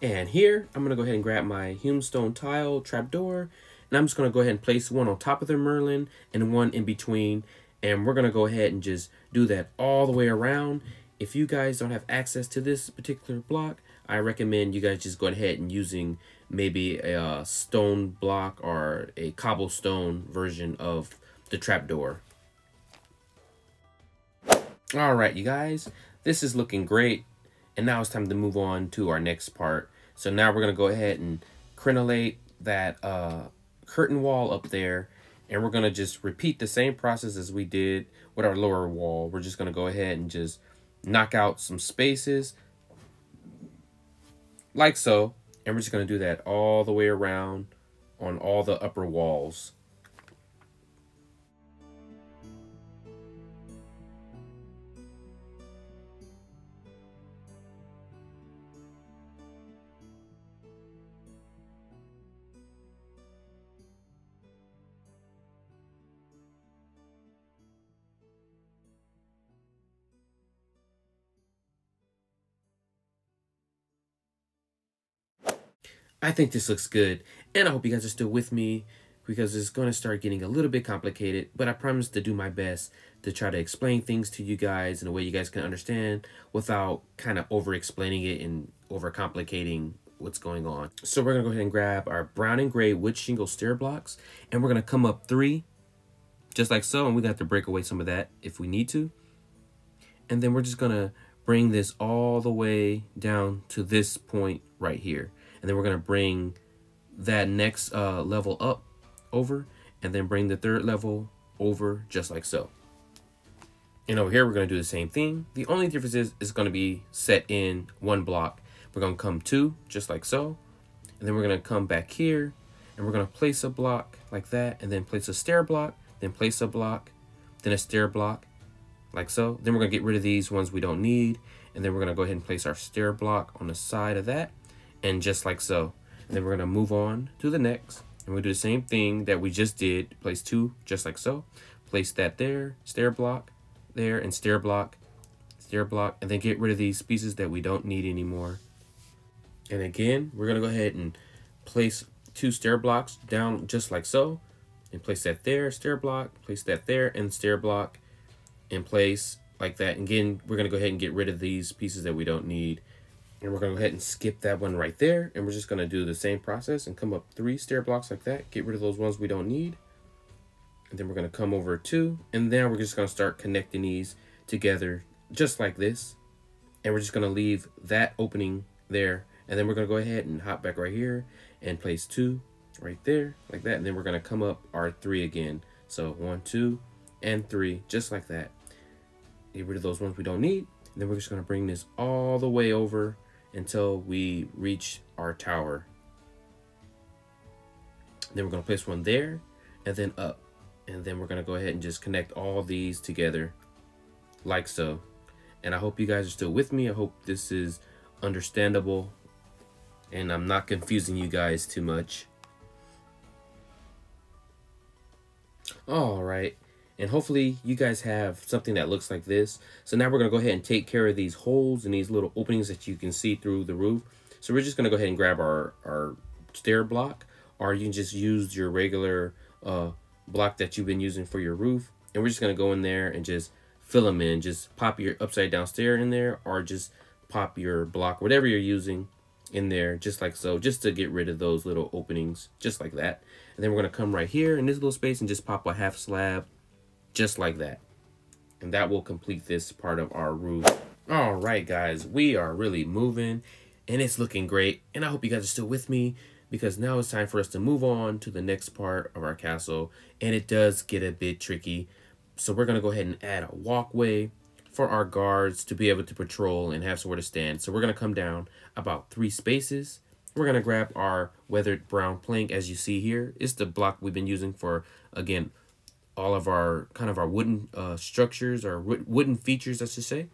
And here, I'm to go ahead and grab my hewn stone tile trapdoor, and I'm just to go ahead and place one on top of the merlon and one in between, and we're to go ahead and just do that all the way around. If you guys don't have access to this particular block, I recommend you guys just go ahead and using maybe a uh, stone block or a cobblestone version of the trapdoor. All right, you guys, this is looking great. And now it's time to move on to our next part. So now we're going to go ahead and crenellate that uh, curtain wall up there. And we're going to just repeat the same process as we did with our lower wall. We're just going to go ahead and just knock out some spaces like so. And we're just going to do that all the way around on all the upper walls. I think this looks good. And I hope you guys are still with me because it's going to start getting a little bit complicated. But I promise to do my best to try to explain things to you guys in a way you guys can understand without kind of over explaining it and over complicating what's going on. So we're going to go ahead and grab our brown and gray wood shingle stair blocks and we're going to come up three just like so. And we're to have to break away some of that if we need to. And then we're just going to bring this all the way down to this point right here. And then we're going to bring that next uh, level up over and then bring the third level over just like so. And over here, we're going to do the same thing. The only difference is it's going to be set in one block. We're going to come two, just like so. And then we're going to come back here and we're going to place a block like that and then place a stair block, then place a block, then a stair block like so. Then we're going to get rid of these ones we don't need. And then we're going to go ahead and place our stair block on the side of that and just like so. And then we're to move on to the next. And we do the same thing that we just did. Place two, just like so. Place that there, stair block, there and stair block, stair block, and then get rid of these pieces that we don't need anymore. And again, we're gonna go ahead and place two stair blocks down just like so, and place that there, stair block, place that there, and stair block in place like that. And again, we're gonna go ahead and get rid of these pieces that we don't need. And we're gonna go ahead and skip that one right there. And we're just gonna do the same process and come up three stair blocks like that. Get rid of those ones we don't need. And then we're going to come over two. And then we're just going to start connecting these together just like this. And we're just going to leave that opening there. And then we're going to go ahead and hop back right here and place two right there like that. And then we're going to come up our three again. So one, two, and three, just like that. Get rid of those ones we don't need. And then we're just going to bring this all the way over until we reach our tower. Then we're going to place one there and then up. And then we're going to go ahead and just connect all these together like so. And I hope you guys are still with me. I hope this is understandable and I'm not confusing you guys too much. All right and hopefully you guys have something that looks like this so now we're going to go ahead and take care of these holes and these little openings that you can see through the roof so we're just going to go ahead and grab our our stair block or you can just use your regular uh, block that you've been using for your roof. And we're just going to go in there and just fill them in. Just pop your upside down stair in there or just pop your block, whatever you're using in there, just like so, just to get rid of those little openings, just like that. And then we're going to come right here in this little space and just pop a half slab, just like that. And that will complete this part of our roof. All right, guys, we are really moving and it's looking great. And I hope you guys are still with me because now it's time for us to move on to the next part of our castle and it does get a bit tricky so we're going to go ahead and add a walkway for our guards to be able to patrol and have somewhere to stand so we're going to come down about three spaces we're going to grab our weathered brown plank as you see here it's the block we've been using for again all of our kind of our wooden uh, structures or wooden features I should say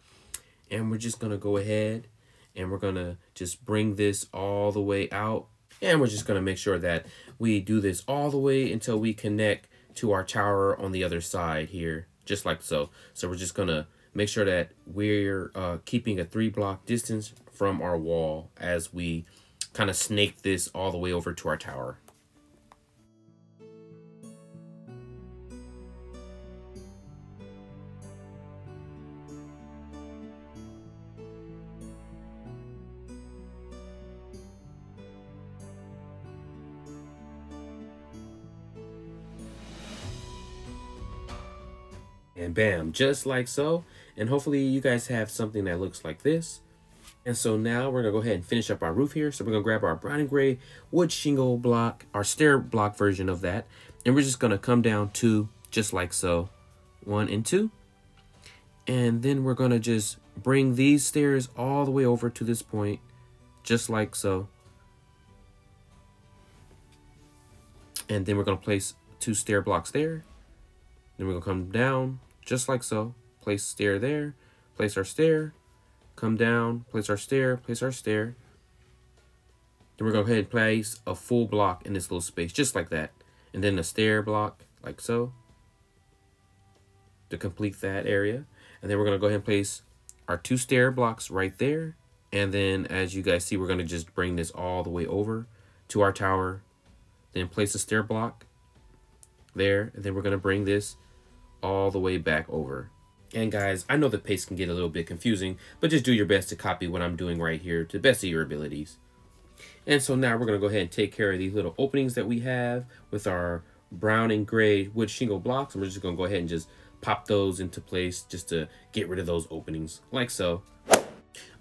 and we're just going to go ahead and we're going to just bring this all the way out and we're just going to make sure that we do this all the way until we connect to our tower on the other side here, just like so. So we're just going to make sure that we're uh, keeping a three block distance from our wall as we kind of snake this all the way over to our tower. And bam, just like so. And hopefully you guys have something that looks like this. And so now we're gonna go ahead and finish up our roof here. So we're gonna grab our brown and gray wood shingle block, our stair block version of that. And we're just gonna come down two, just like so, one and two. And then we're gonna just bring these stairs all the way over to this point, just like so. And then we're gonna place two stair blocks there. Then we're gonna come down just like so. Place stair there, place our stair, come down, place our stair, place our stair. Then we're to go ahead and place a full block in this little space, just like that. And then a stair block, like so, to complete that area. And then we're going to go ahead and place our two stair blocks right there. And then, as you guys see, we're going to just bring this all the way over, to our tower, then place a stair block there, and then we're going to bring this all the way back over. And guys, I know the pace can get a little bit confusing, but just do your best to copy what I'm doing right here to the best of your abilities. And so now we're going to go ahead and take care of these little openings that we have with our brown and gray wood shingle blocks. And we're just going to go ahead and just pop those into place just to get rid of those openings like so.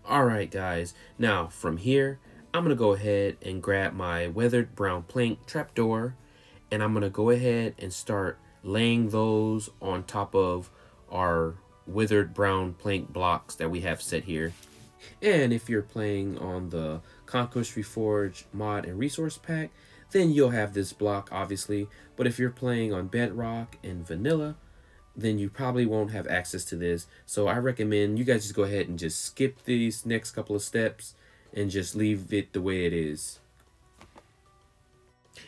All right, guys. Now from here, I'm going to go ahead and grab my weathered brown plank trapdoor and I'm going to go ahead and start laying those on top of our weathered brown plank blocks that we have set here. And if you're playing on the Conquest Reforged mod and resource pack, then you'll have this block, obviously. But if you're playing on Bedrock and Vanilla, then you probably won't have access to this. So I recommend you guys just go ahead and just skip these next couple of steps and just leave it the way it is.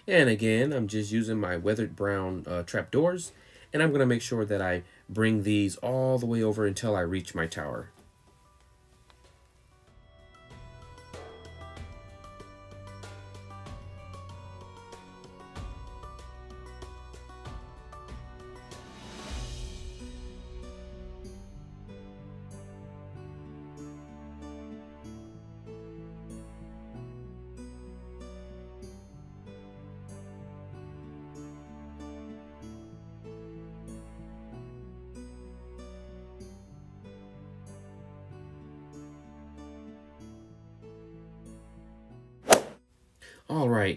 And again, I'm just using my weathered brown uh, trapdoors. And I'm going to make sure that I bring these all the way over until I reach my tower.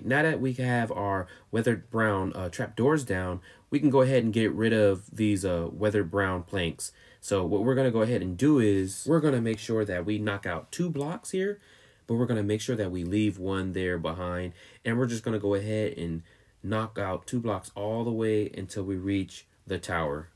Right, now that we have our weathered brown uh, trapdoors down, we can go ahead and get rid of these uh, weathered brown planks. So what we're going to go ahead and do is we're going to make sure that we knock out two blocks here, but we're going to make sure that we leave one there behind. And we're just going to go ahead and knock out two blocks all the way until we reach the tower.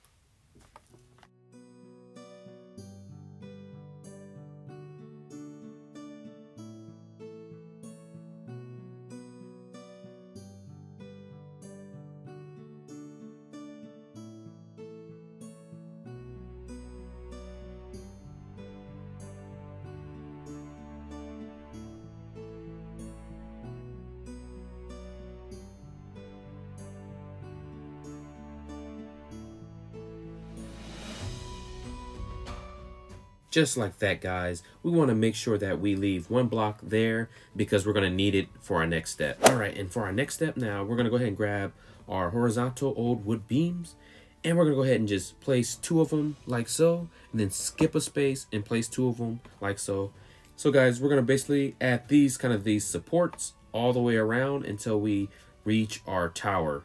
Just like that, guys. We want to make sure that we leave one block there because we're going to need it for our next step. All right, and for our next step now, we're going to go ahead and grab our horizontal old wood beams and we're going to go ahead and just place two of them like so and then skip a space and place two of them like so. So guys, we're going to basically add these kind of these supports all the way around until we reach our tower.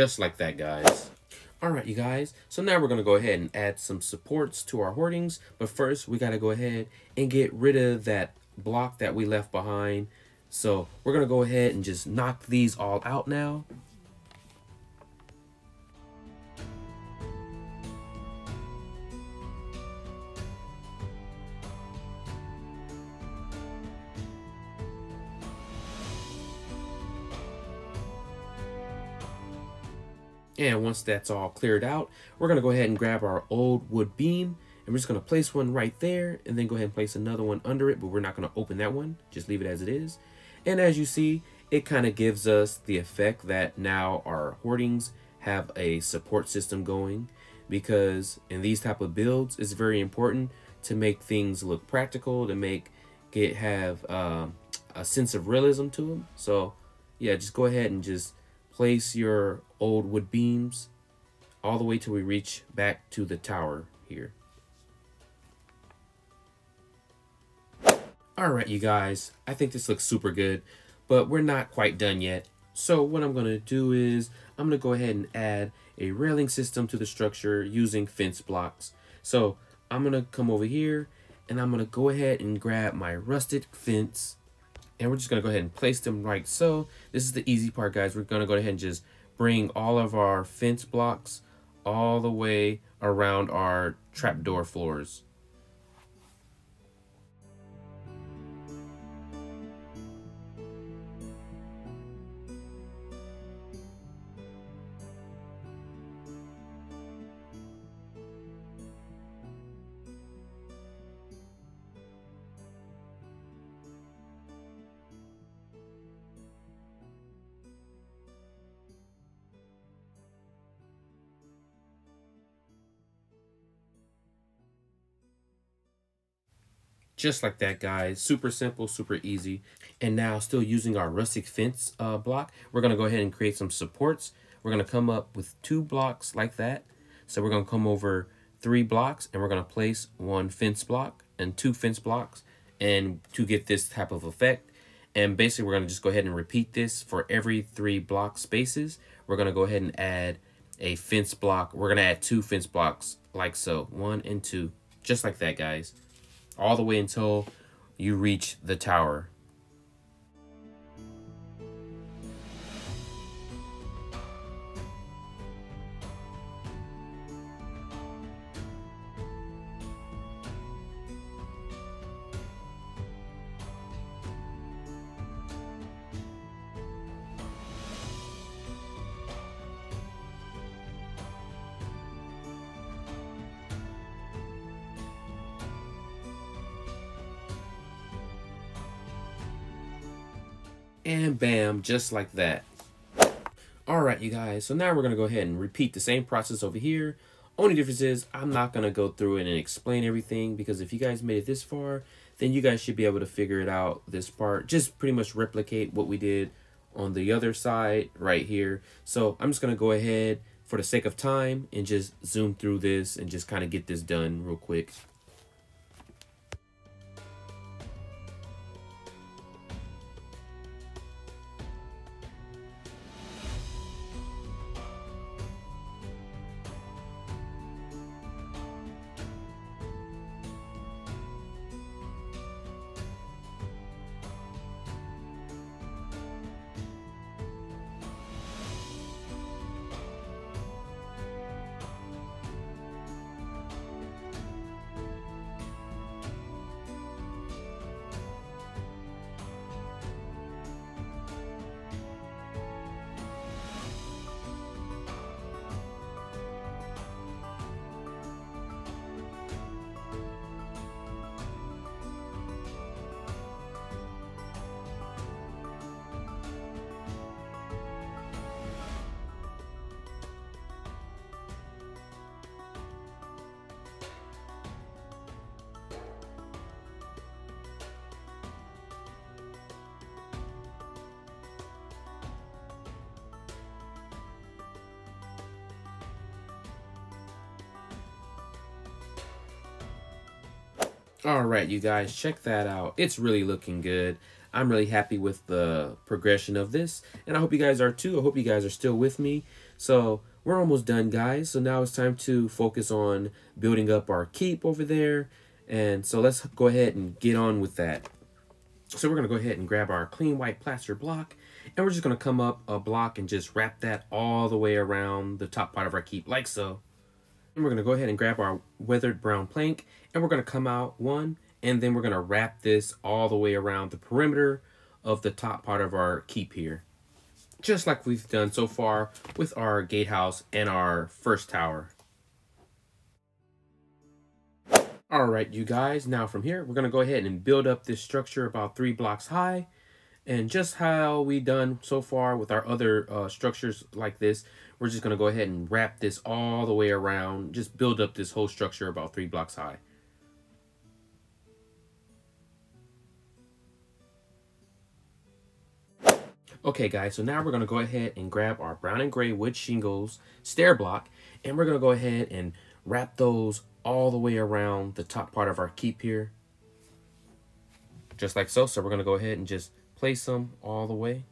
Just like that, guys. Alright, you guys. So now we're going to go ahead and add some supports to our hoardings. But first, we got to go ahead and get rid of that block that we left behind. So we're going to go ahead and just knock these all out now. And once that's all cleared out, we're going to go ahead and grab our old wood beam and we're just going to place one right there and then go ahead and place another one under it, but we're not going to open that one. Just leave it as it is. And as you see, it kind of gives us the effect that now our hoardings have a support system going because in these type of builds, it's very important to make things look practical, to make it have uh, a sense of realism to them. So yeah, just go ahead and just place your old wood beams all the way till we reach back to the tower here. Alright you guys, I think this looks super good, but we're not quite done yet. So what I'm going to do is, I'm going to go ahead and add a railing system to the structure using fence blocks. So I'm going to come over here and I'm going to go ahead and grab my rusted fence and we're just going to go ahead and place them right so. This is the easy part guys. We're going to go ahead and just bring all of our fence blocks all the way around our trapdoor floors. Just like that, guys. Super simple, super easy. And now, still using our rustic fence uh, block, we're to go ahead and create some supports. We're to come up with two blocks like that. So we're to come over three blocks, and we're to place one fence block and two fence blocks and to get this type of effect. And basically, we're to just go ahead and repeat this for every three block spaces. We're to go ahead and add a fence block. We're to add two fence blocks like so. One and two. Just like that, guys all the way until you reach the tower. Bam, just like that. All right, you guys, so now we're to go ahead and repeat the same process over here. Only difference is I'm not to go through it and explain everything because if you guys made it this far, then you guys should be able to figure it out this part. Just pretty much replicate what we did on the other side right here. So I'm just to go ahead for the sake of time and just zoom through this and just kind of get this done real quick. All right, you guys, check that out. It's really looking good. I'm really happy with the progression of this, and I hope you guys are too. I hope you guys are still with me. So we're almost done, guys. So now it's time to focus on building up our keep over there. And so let's go ahead and get on with that. So we're going to go ahead and grab our clean white plaster block, and we're just going to come up a block and just wrap that all the way around the top part of our keep, like so. And we're going to go ahead and grab our weathered brown plank and we're going to come out one and then we're going to wrap this all the way around the perimeter of the top part of our keep here. Just like we've done so far with our gatehouse and our first tower. Alright you guys, now from here we're to go ahead and build up this structure about three blocks high. And just how we done so far with our other uh, structures like this, we're just going to go ahead and wrap this all the way around. Just build up this whole structure about three blocks high. Okay guys, so now we're to go ahead and grab our brown and gray wood shingles stair block and we're to go ahead and wrap those all the way around the top part of our keep here. Just like so. So we're to go ahead and just place them all the way.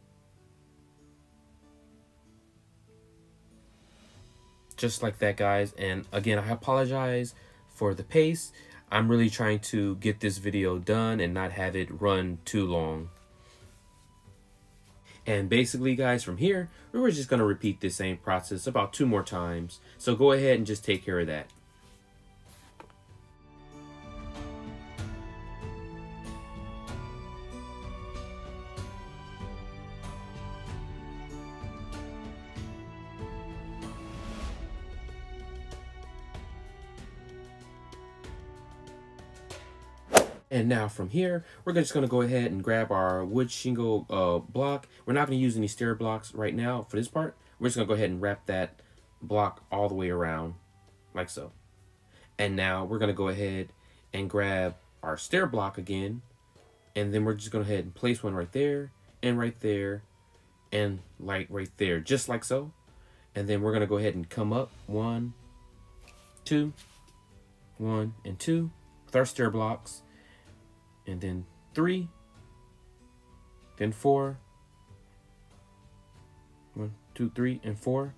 Just like that guys and again I apologize for the pace I'm really trying to get this video done and not have it run too long And basically, guys, from here, we were just going to repeat the same process about two more times. So go ahead and just take care of that. And now from here, we're just to go ahead and grab our wood shingle uh, block. We're not to use any stair blocks right now for this part. We're just to go ahead and wrap that block all the way around like so. And now we're to go ahead and grab our stair block again. And then we're just going to head and place one right there and right there and like right there, just like so. And then we're to go ahead and come up one, two, one, and two with our stair blocks and then three, then four, one, two, three, and four,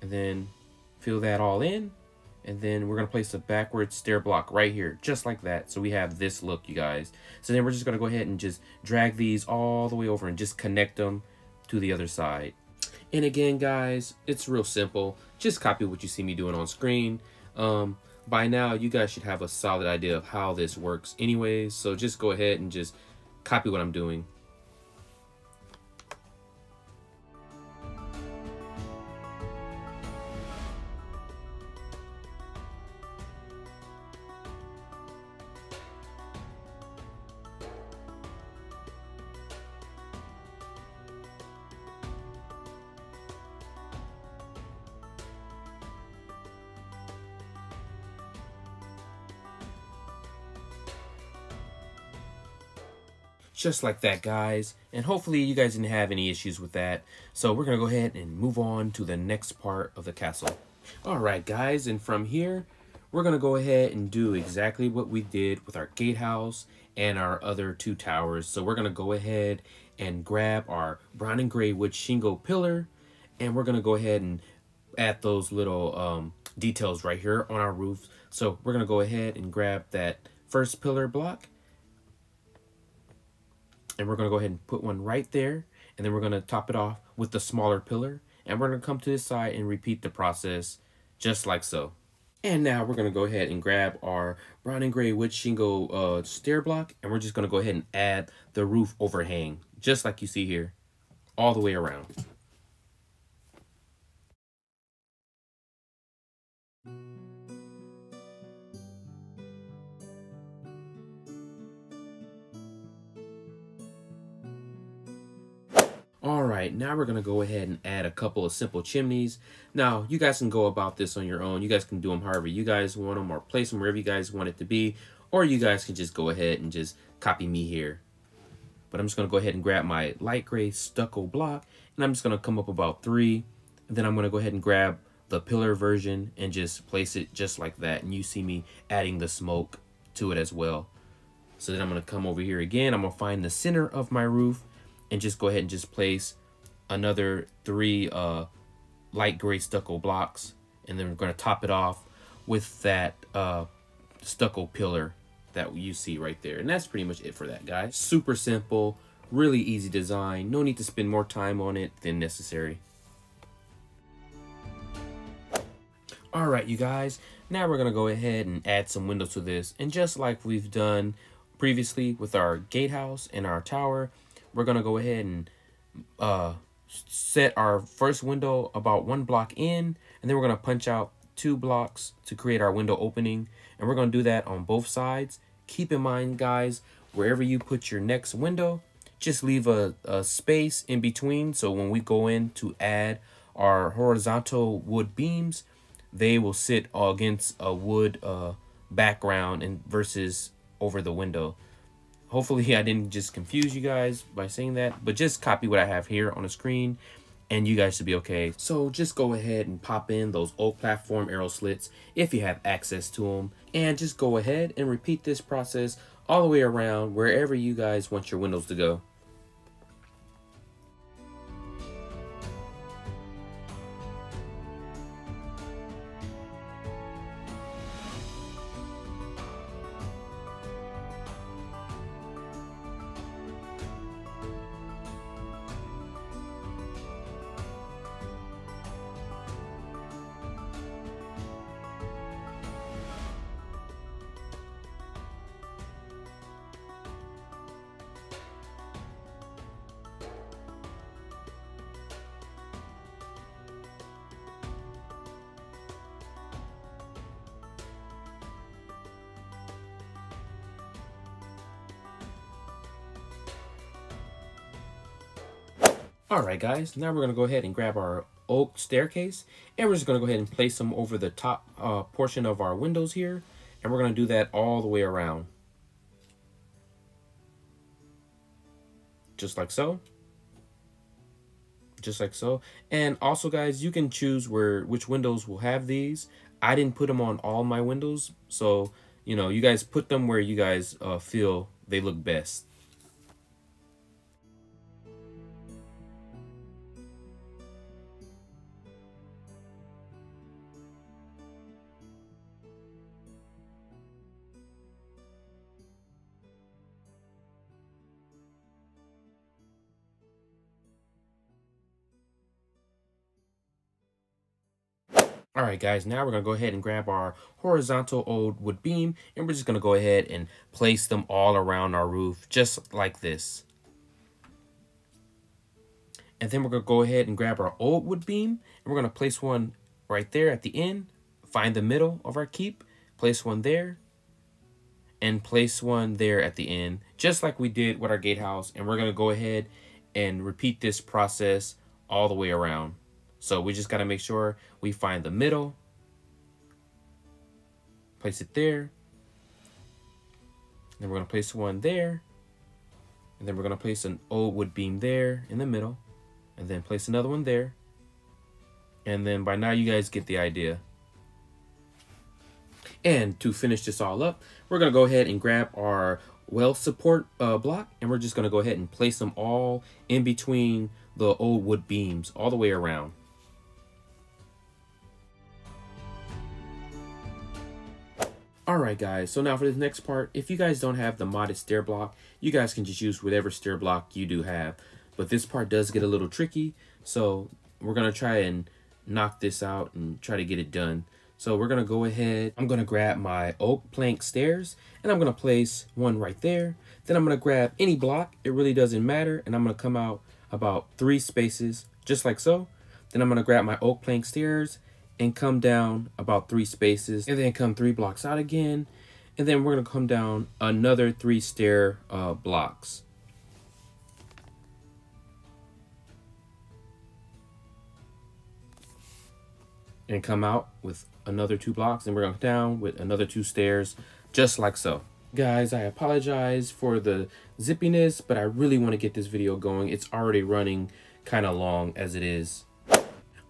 and then fill that all in, and then we're gonna place a backward stair block right here, just like that. So we have this look, you guys. So then we're just gonna go ahead and just drag these all the way over and just connect them to the other side. And again, guys, it's real simple. Just copy what you see me doing on screen. Um, by now you guys should have a solid idea of how this works anyways so just go ahead and just copy what I'm doing just like that guys. And hopefully you guys didn't have any issues with that. So we're gonna go ahead and move on to the next part of the castle. All right guys and from here we're gonna go ahead and do exactly what we did with our gatehouse and our other two towers. So we're gonna go ahead and grab our brown and gray wood shingle pillar and we're gonna go ahead and add those little um, details right here on our roof so we're gonna go ahead and grab that first pillar block and we're going to go ahead and put one right there and then we're going to top it off with the smaller pillar and we're going to come to this side and repeat the process just like so. And now we're going to go ahead and grab our brown and gray wood shingle uh, stair block and we're just going to go ahead and add the roof overhang just like you see here all the way around. All right, now we're gonna go ahead and add a couple of simple chimneys. Now, you guys can go about this on your own. You guys can do them however you guys want them or place them wherever you guys want it to be. Or you guys can just go ahead and just copy me here. But I'm just gonna go ahead and grab my light gray stucco block and I'm just gonna come up about three. And then I'm gonna go ahead and grab the pillar version and just place it just like that. And you see me adding the smoke to it as well. So then I'm gonna come over here again. I'm gonna find the center of my roof and just go ahead and just place another three uh, light gray stucco blocks. And then we're going to top it off with that uh, stucco pillar that you see right there. And that's pretty much it for that, guys. Super simple, really easy design. No need to spend more time on it than necessary. All right, you guys, now we're gonna go ahead and add some windows to this. And just like we've done previously with our gatehouse and our tower, we're going to go ahead and uh, set our first window about one block in, and then we're going to punch out two blocks to create our window opening. And we're going to do that on both sides. Keep in mind, guys, wherever you put your next window, just leave a, a space in between. So when we go in to add our horizontal wood beams, they will sit against a wood uh, background and versus over the window. Hopefully I didn't just confuse you guys by saying that, but just copy what I have here on the screen and you guys should be okay. So just go ahead and pop in those old platform arrow slits if you have access to them. And just go ahead and repeat this process all the way around wherever you guys want your windows to go. Guys, now we're gonna go ahead and grab our oak staircase and we're just gonna go ahead and place them over the top uh, portion of our windows here. And we're gonna do that all the way around. Just like so. Just like so. And also guys, you can choose where which windows will have these. I didn't put them on all my windows. So, you know, you guys put them where you guys uh, feel they look best. All right, guys, now we're going to go ahead and grab our horizontal old wood beam, and we're just going to go ahead and place them all around our roof, just like this. And then we're going to go ahead and grab our old wood beam, and we're going to place one right there at the end, find the middle of our keep, place one there, and place one there at the end, just like we did with our gatehouse. And we're going to go ahead and repeat this process all the way around. So we just got to make sure we find the middle, place it there. Then we're going to place one there. And then we're going to place an old wood beam there in the middle. And then place another one there. And then by now you guys get the idea. And to finish this all up, we're going to go ahead and grab our well support uh, block. And we're just going to go ahead and place them all in between the old wood beams all the way around. Alright guys, so now for this next part, if you guys don't have the modded stair block, you guys can just use whatever stair block you do have. But this part does get a little tricky, so we're going to try and knock this out and try to get it done. So we're going to go ahead, I'm going to grab my oak plank stairs, and I'm going to place one right there. Then I'm going to grab any block, it really doesn't matter, and I'm going to come out about three spaces, just like so. Then I'm going to grab my oak plank stairs, and come down about three spaces and then come three blocks out again. And then we're going to come down another three stair uh, blocks. And come out with another two blocks. And we're going to down with another two stairs, just like so. Guys, I apologize for the zippiness, but I really want to get this video going. It's already running kind of long as it is.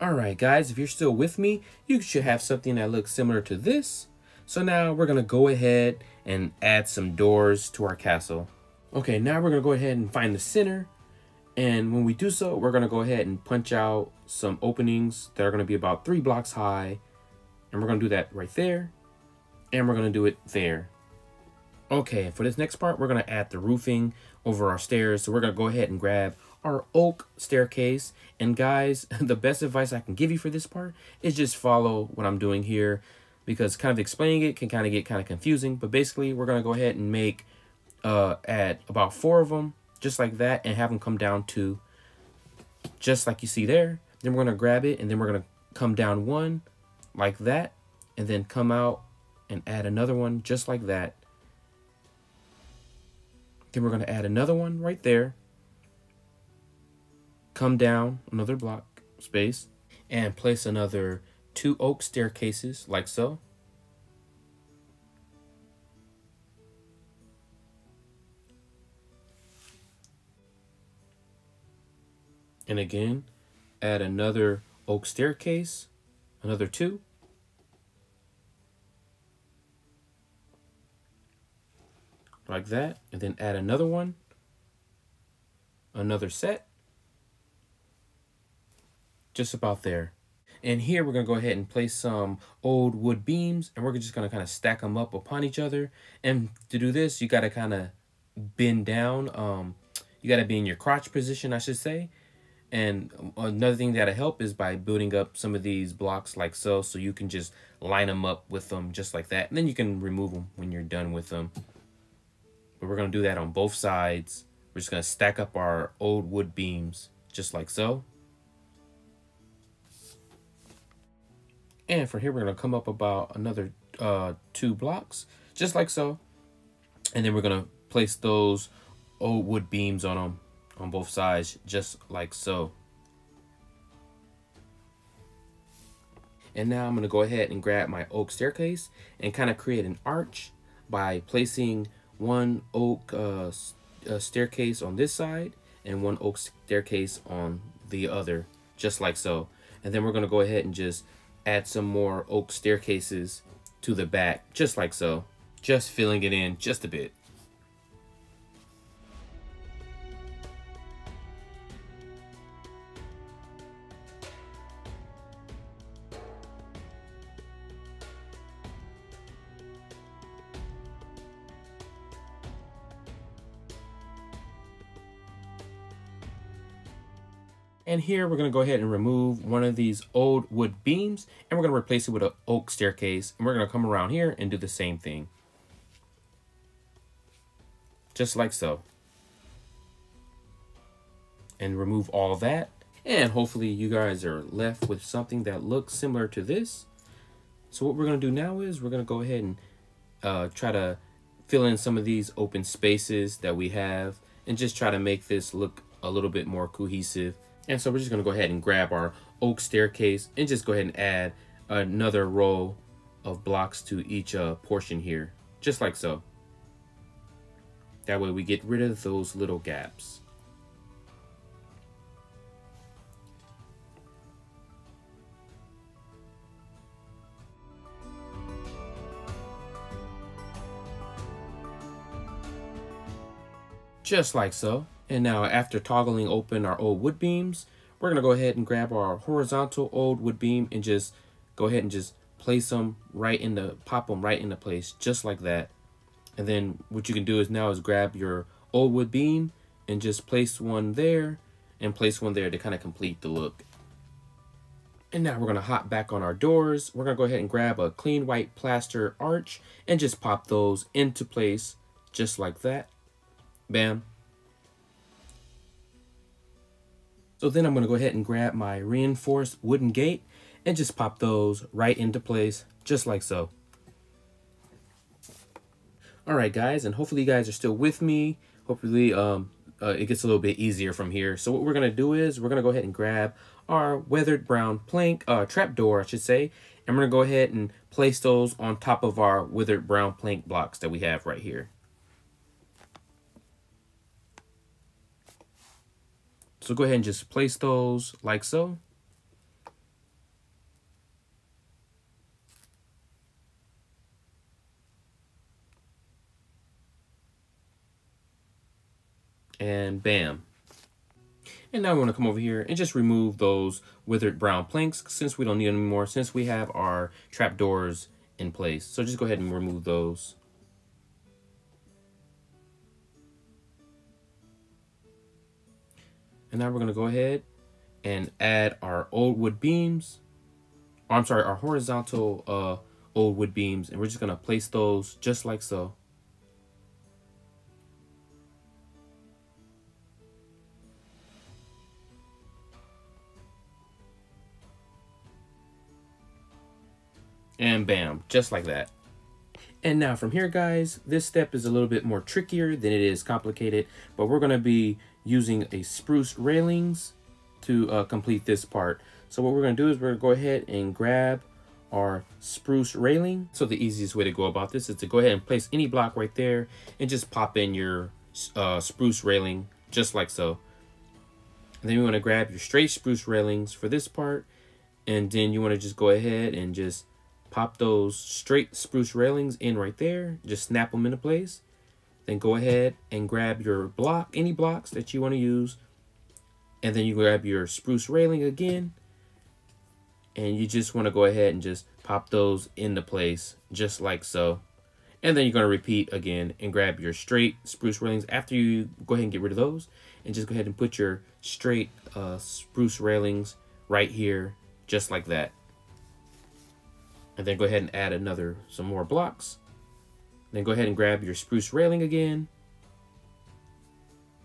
Alright guys, if you're still with me, you should have something that looks similar to this. So now we're to go ahead and add some doors to our castle. Okay, now we're to go ahead and find the center. And when we do so, we're to go ahead and punch out some openings that are to be about three blocks high. And we're to do that right there. And we're to do it there. Okay, for this next part, we're to add the roofing over our stairs. So we're to go ahead and grab our oak staircase. And guys, <laughs> the best advice I can give you for this part is just follow what I'm doing here because kind of explaining it can kind of get kind of confusing. But basically, we're going to go ahead and make, uh, add about four of them just like that and have them come down to just like you see there. Then we're going to grab it and then we're going to come down one like that and then come out and add another one just like that. Then we're going to add another one right there come down another block space and place another two oak staircases like so. And again, add another oak staircase, another two. Like that, and then add another one, another set just about there. And here we're going to go ahead and place some old wood beams and we're just going to kind of stack them up upon each other. And to do this, you got to kind of bend down. Um, you got to be in your crotch position, I should say. And another thing that'll help is by building up some of these blocks like so, so you can just line them up with them just like that. And then you can remove them when you're done with them. But we're going to do that on both sides. We're just going to stack up our old wood beams just like so. And from here, we're going to come up about another uh, two blocks, just like so. And then we're going to place those old wood beams on them on both sides, just like so. And now I'm going to go ahead and grab my oak staircase and kind of create an arch by placing one oak uh, uh, staircase on this side and one oak staircase on the other, just like so. And then we're going to go ahead and just add some more oak staircases to the back, just like so. Just filling it in just a bit. And here we're to go ahead and remove one of these old wood beams and we're to replace it with an oak staircase. And we're to come around here and do the same thing. Just like so. And remove all that. And hopefully you guys are left with something that looks similar to this. So what we're to do now is we're to go ahead and uh, try to fill in some of these open spaces that we have and just try to make this look a little bit more cohesive and so we're just going to go ahead and grab our oak staircase and just go ahead and add another row of blocks to each uh, portion here, just like so. That way we get rid of those little gaps. Just like so. And now after toggling open our old wood beams, we're gonna go ahead and grab our horizontal old wood beam and just go ahead and just place them right in the, pop them right into place, just like that. And then what you can do is now is grab your old wood beam and just place one there and place one there to kind of complete the look. And now we're gonna hop back on our doors. We're gonna go ahead and grab a clean white plaster arch and just pop those into place just like that. Bam. So then I'm going to go ahead and grab my reinforced wooden gate and just pop those right into place, just like so. All right, guys, and hopefully you guys are still with me. Hopefully um, uh, it gets a little bit easier from here. So what we're going to do is we're going to go ahead and grab our weathered brown plank, uh, trap door, I should say, and we're going to go ahead and place those on top of our weathered brown plank blocks that we have right here. So go ahead and just place those like so. And bam. And now we want to come over here and just remove those weathered brown planks since we don't need them anymore, since we have our trapdoors in place. So just go ahead and remove those. And now we're to go ahead and add our old wood beams. Or I'm sorry, our horizontal uh, old wood beams. And we're just to place those just like so. And bam, just like that. And now from here, guys, this step is a little bit more trickier than it is complicated, but we're going to be using a spruce railings to uh, complete this part. So what we're going to do is we're to go ahead and grab our spruce railing. So the easiest way to go about this is to go ahead and place any block right there and just pop in your uh, spruce railing just like so. And then you want to grab your straight spruce railings for this part. And then you want to just go ahead and just pop those straight spruce railings in right there. Just snap them into place. Then go ahead and grab your block, any blocks that you want to use. And then you grab your spruce railing again. And you just want to go ahead and just pop those into place just like so. And then you're going to repeat again and grab your straight spruce railings. After you go ahead and get rid of those, and just go ahead and put your straight uh, spruce railings right here, just like that. And then go ahead and add another, some more blocks. Then go ahead and grab your spruce railing again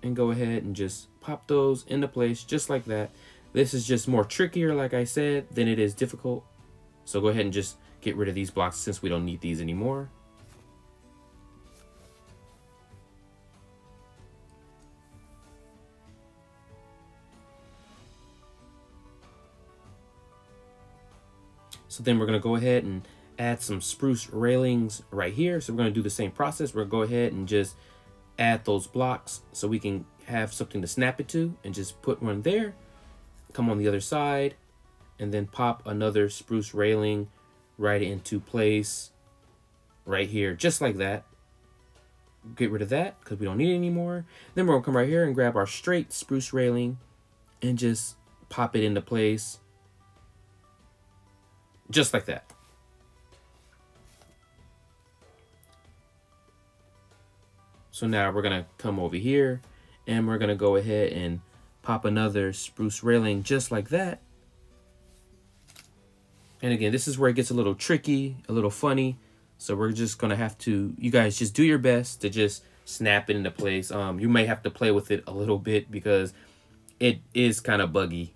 and go ahead and just pop those into place just like that. This is just more trickier, like I said, than it is difficult. So go ahead and just get rid of these blocks since we don't need these anymore. So then we're gonna go ahead and add some spruce railings right here. So we're going to do the same process. We're going to go ahead and just add those blocks so we can have something to snap it to and just put one there. Come on the other side and then pop another spruce railing right into place right here, just like that. Get rid of that because we don't need it anymore. Then we're gonna come right here and grab our straight spruce railing and just pop it into place just like that. So now we're gonna come over here and we're gonna go ahead and pop another spruce railing just like that. And again, this is where it gets a little tricky, a little funny. So we're just gonna have to, you guys just do your best to just snap it into place. Um, you may have to play with it a little bit because it is kind of buggy.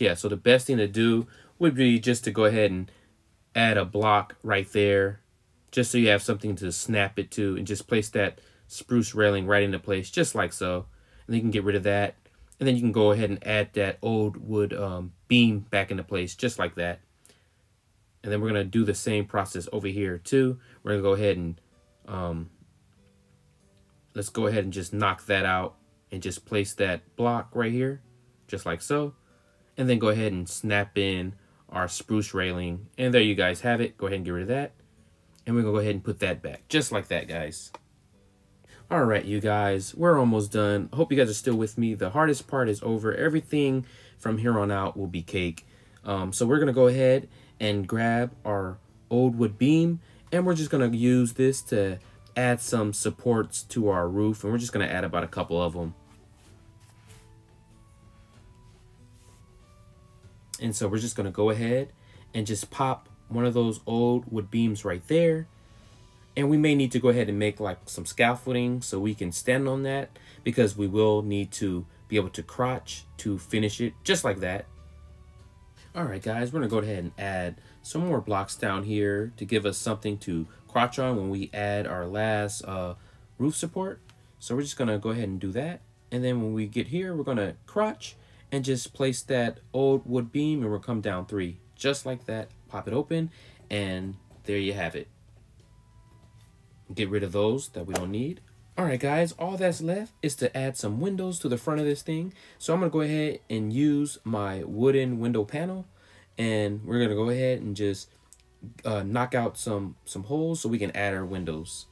Yeah, so the best thing to do would be just to go ahead and add a block right there, just so you have something to snap it to, and just place that spruce railing right into place, just like so. And you can get rid of that. And then you can go ahead and add that old wood um, beam back into place, just like that. And then we're going to do the same process over here too. We're going to go ahead and um, let's go ahead and just knock that out and just place that block right here, just like so and then go ahead and snap in our spruce railing. And there you guys have it. Go ahead and get rid of that. And we're to go ahead and put that back, just like that, guys. All right, you guys, we're almost done. Hope you guys are still with me. The hardest part is over. Everything from here on out will be cake. Um, so we're to go ahead and grab our old wood beam, and we're just to use this to add some supports to our roof, and we're just to add about a couple of them. And so we're just to go ahead and just pop one of those old wood beams right there. And we may need to go ahead and make like some scaffolding so we can stand on that because we will need to be able to crotch to finish it just like that. All right, guys, we're gonna go ahead and add some more blocks down here to give us something to crotch on when we add our last uh, roof support. So we're just gonna go ahead and do that. And then when we get here, we're gonna crotch and just place that old wood beam and we'll come down three. Just like that pop it open and there you have it. Get rid of those that we don't need. All right guys all that's left is to add some windows to the front of this thing. So i'm gonna go ahead and use my wooden window panel and we're gonna go ahead and just uh, knock out some some holes so we can add our windows.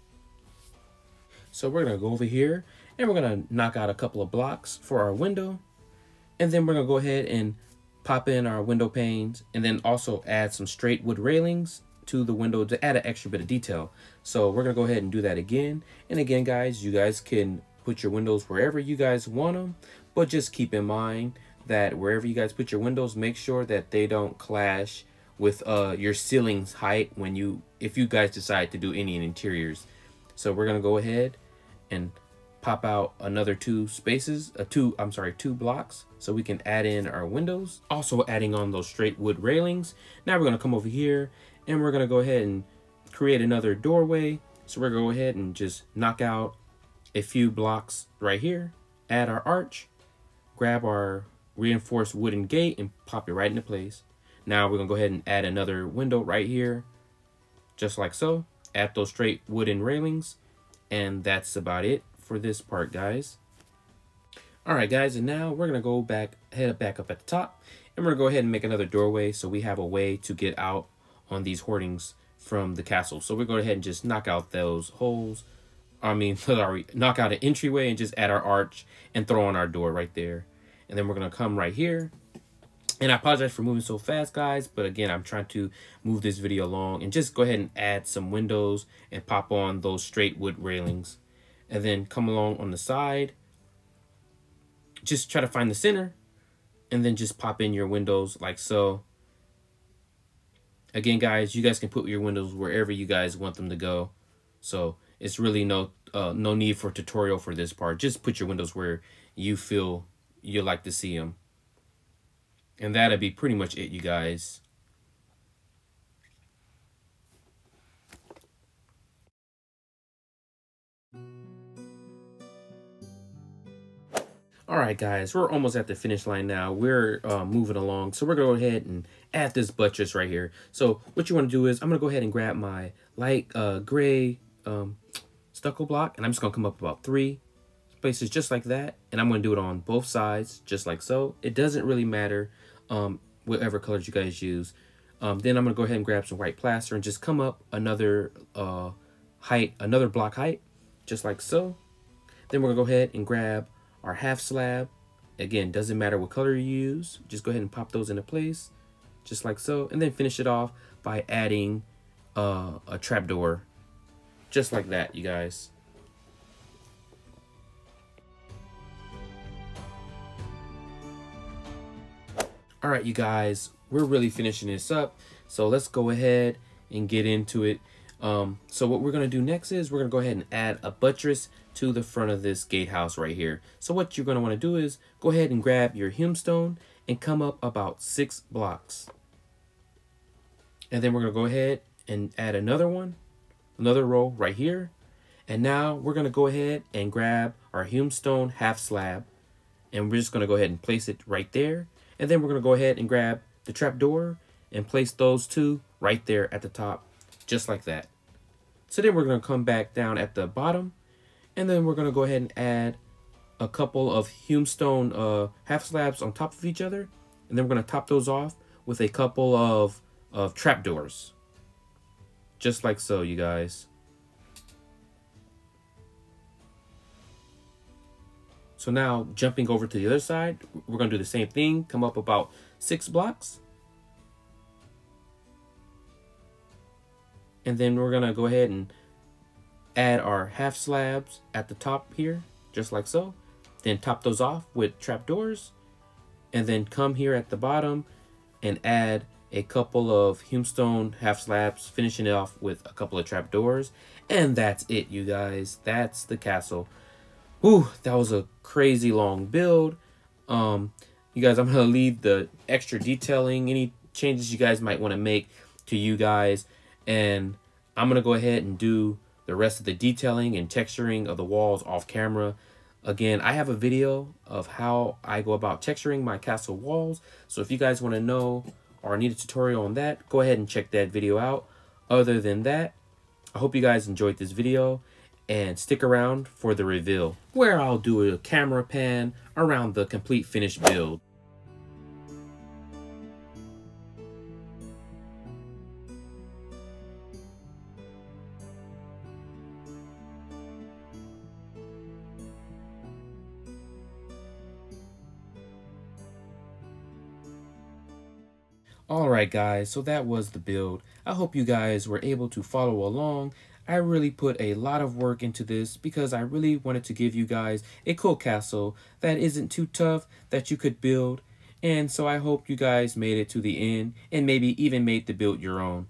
So we're gonna go over here and we're gonna knock out a couple of blocks for our window and then we're gonna go ahead and pop in our window panes and then also add some straight wood railings to the window to add an extra bit of detail. So we're gonna go ahead and do that again. And again, guys, you guys can put your windows wherever you guys want them, but just keep in mind that wherever you guys put your windows, make sure that they don't clash with uh, your ceiling's height when you, if you guys decide to do any interiors. So we're gonna go ahead and pop out another two spaces, a uh, two, I'm sorry, two blocks so we can add in our windows. Also adding on those straight wood railings. Now we're gonna come over here and we're gonna go ahead and create another doorway. So we're gonna go ahead and just knock out a few blocks right here, add our arch, grab our reinforced wooden gate and pop it right into place. Now we're gonna go ahead and add another window right here, just like so. Add those straight wooden railings, and that's about it for this part, guys. All right, guys, and now we're gonna go back, head back up at the top, and we're gonna go ahead and make another doorway so we have a way to get out on these hoardings from the castle. So to go ahead and just knock out those holes. I mean, <laughs> sorry, knock out an entryway and just add our arch and throw on our door right there. And then we're to come right here. And I apologize for moving so fast, guys. But again, I'm trying to move this video along and just go ahead and add some windows and pop on those straight wood railings. And then come along on the side just try to find the center and then just pop in your windows like so. Again, guys, you guys can put your windows wherever you guys want them to go. So it's really no uh, no need for tutorial for this part. Just put your windows where you feel you like to see them. And that'll be pretty much it, you guys. All right, guys, we're almost at the finish line now. We're uh, moving along. So we're going to go ahead and add this buttress right here. So what you want to do is I'm going to go ahead and grab my light uh, gray um, stucco block. And I'm just going to come up about three spaces just like that. And I'm going to do it on both sides just like so. It doesn't really matter um, whatever colors you guys use. Um, then I'm going to go ahead and grab some white plaster and just come up another uh, height, another block height, just like so. Then we're going to go ahead and grab our half slab. Again, doesn't matter what color you use. Just go ahead and pop those into place, just like so. And then finish it off by adding uh, a trapdoor, just like that, you guys. All right, you guys, we're really finishing this up. So let's go ahead and get into it. Um, so what we're to do next is we're to go ahead and add a buttress to the front of this gatehouse right here. So what you're going to want to do is go ahead and grab your hewn stone and come up about six blocks. And then we're going to go ahead and add another one, another row right here. And now we're going to go ahead and grab our hewn stone half slab and we're just going to go ahead and place it right there. And then we're going to go ahead and grab the trap door and place those two right there at the top, just like that. So then we're going to come back down at the bottom and then we're going to go ahead and add a couple of hewn stone uh, half slabs on top of each other. And then we're going to top those off with a couple of, of trapdoors. Just like so, you guys. So now jumping over to the other side, we're going to do the same thing. Come up about six blocks. And then we're going to go ahead and add our half slabs at the top here, just like so. Then top those off with trapdoors. And then come here at the bottom and add a couple of hewn stone half slabs, finishing it off with a couple of trapdoors. And that's it, you guys. That's the castle. Whew, that was a crazy long build. Um, you guys, I'm going to leave the extra detailing, any changes you guys might want to make to you guys. And I'm going to go ahead and do the rest of the detailing and texturing of the walls off camera. Again, I have a video of how I go about texturing my castle walls. So if you guys want to know or need a tutorial on that, go ahead and check that video out. Other than that, I hope you guys enjoyed this video and stick around for the reveal where I'll do a camera pan around the complete finished build. Alright guys, so that was the build. I hope you guys were able to follow along. I really put a lot of work into this because I really wanted to give you guys a cool castle that isn't too tough that you could build. And so I hope you guys made it to the end and maybe even made the build your own.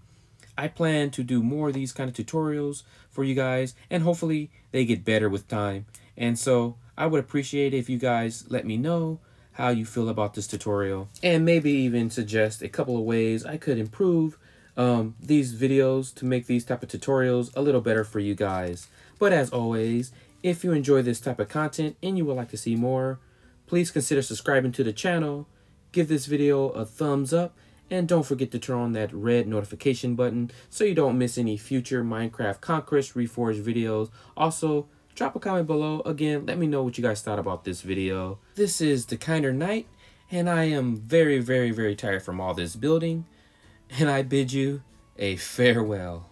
I plan to do more of these kind of tutorials for you guys and hopefully they get better with time. And so I would appreciate if you guys let me know how you feel about this tutorial and maybe even suggest a couple of ways I could improve um, these videos to make these type of tutorials a little better for you guys. But as always, if you enjoy this type of content and you would like to see more, please consider subscribing to the channel, give this video a thumbs up, and don't forget to turn on that red notification button so you don't miss any future Minecraft Conquest Reforged videos. Also, drop a comment below. Again, let me know what you guys thought about this video. This is The Kinder Knight, and I am very, very, very tired from all this building, and I bid you a farewell.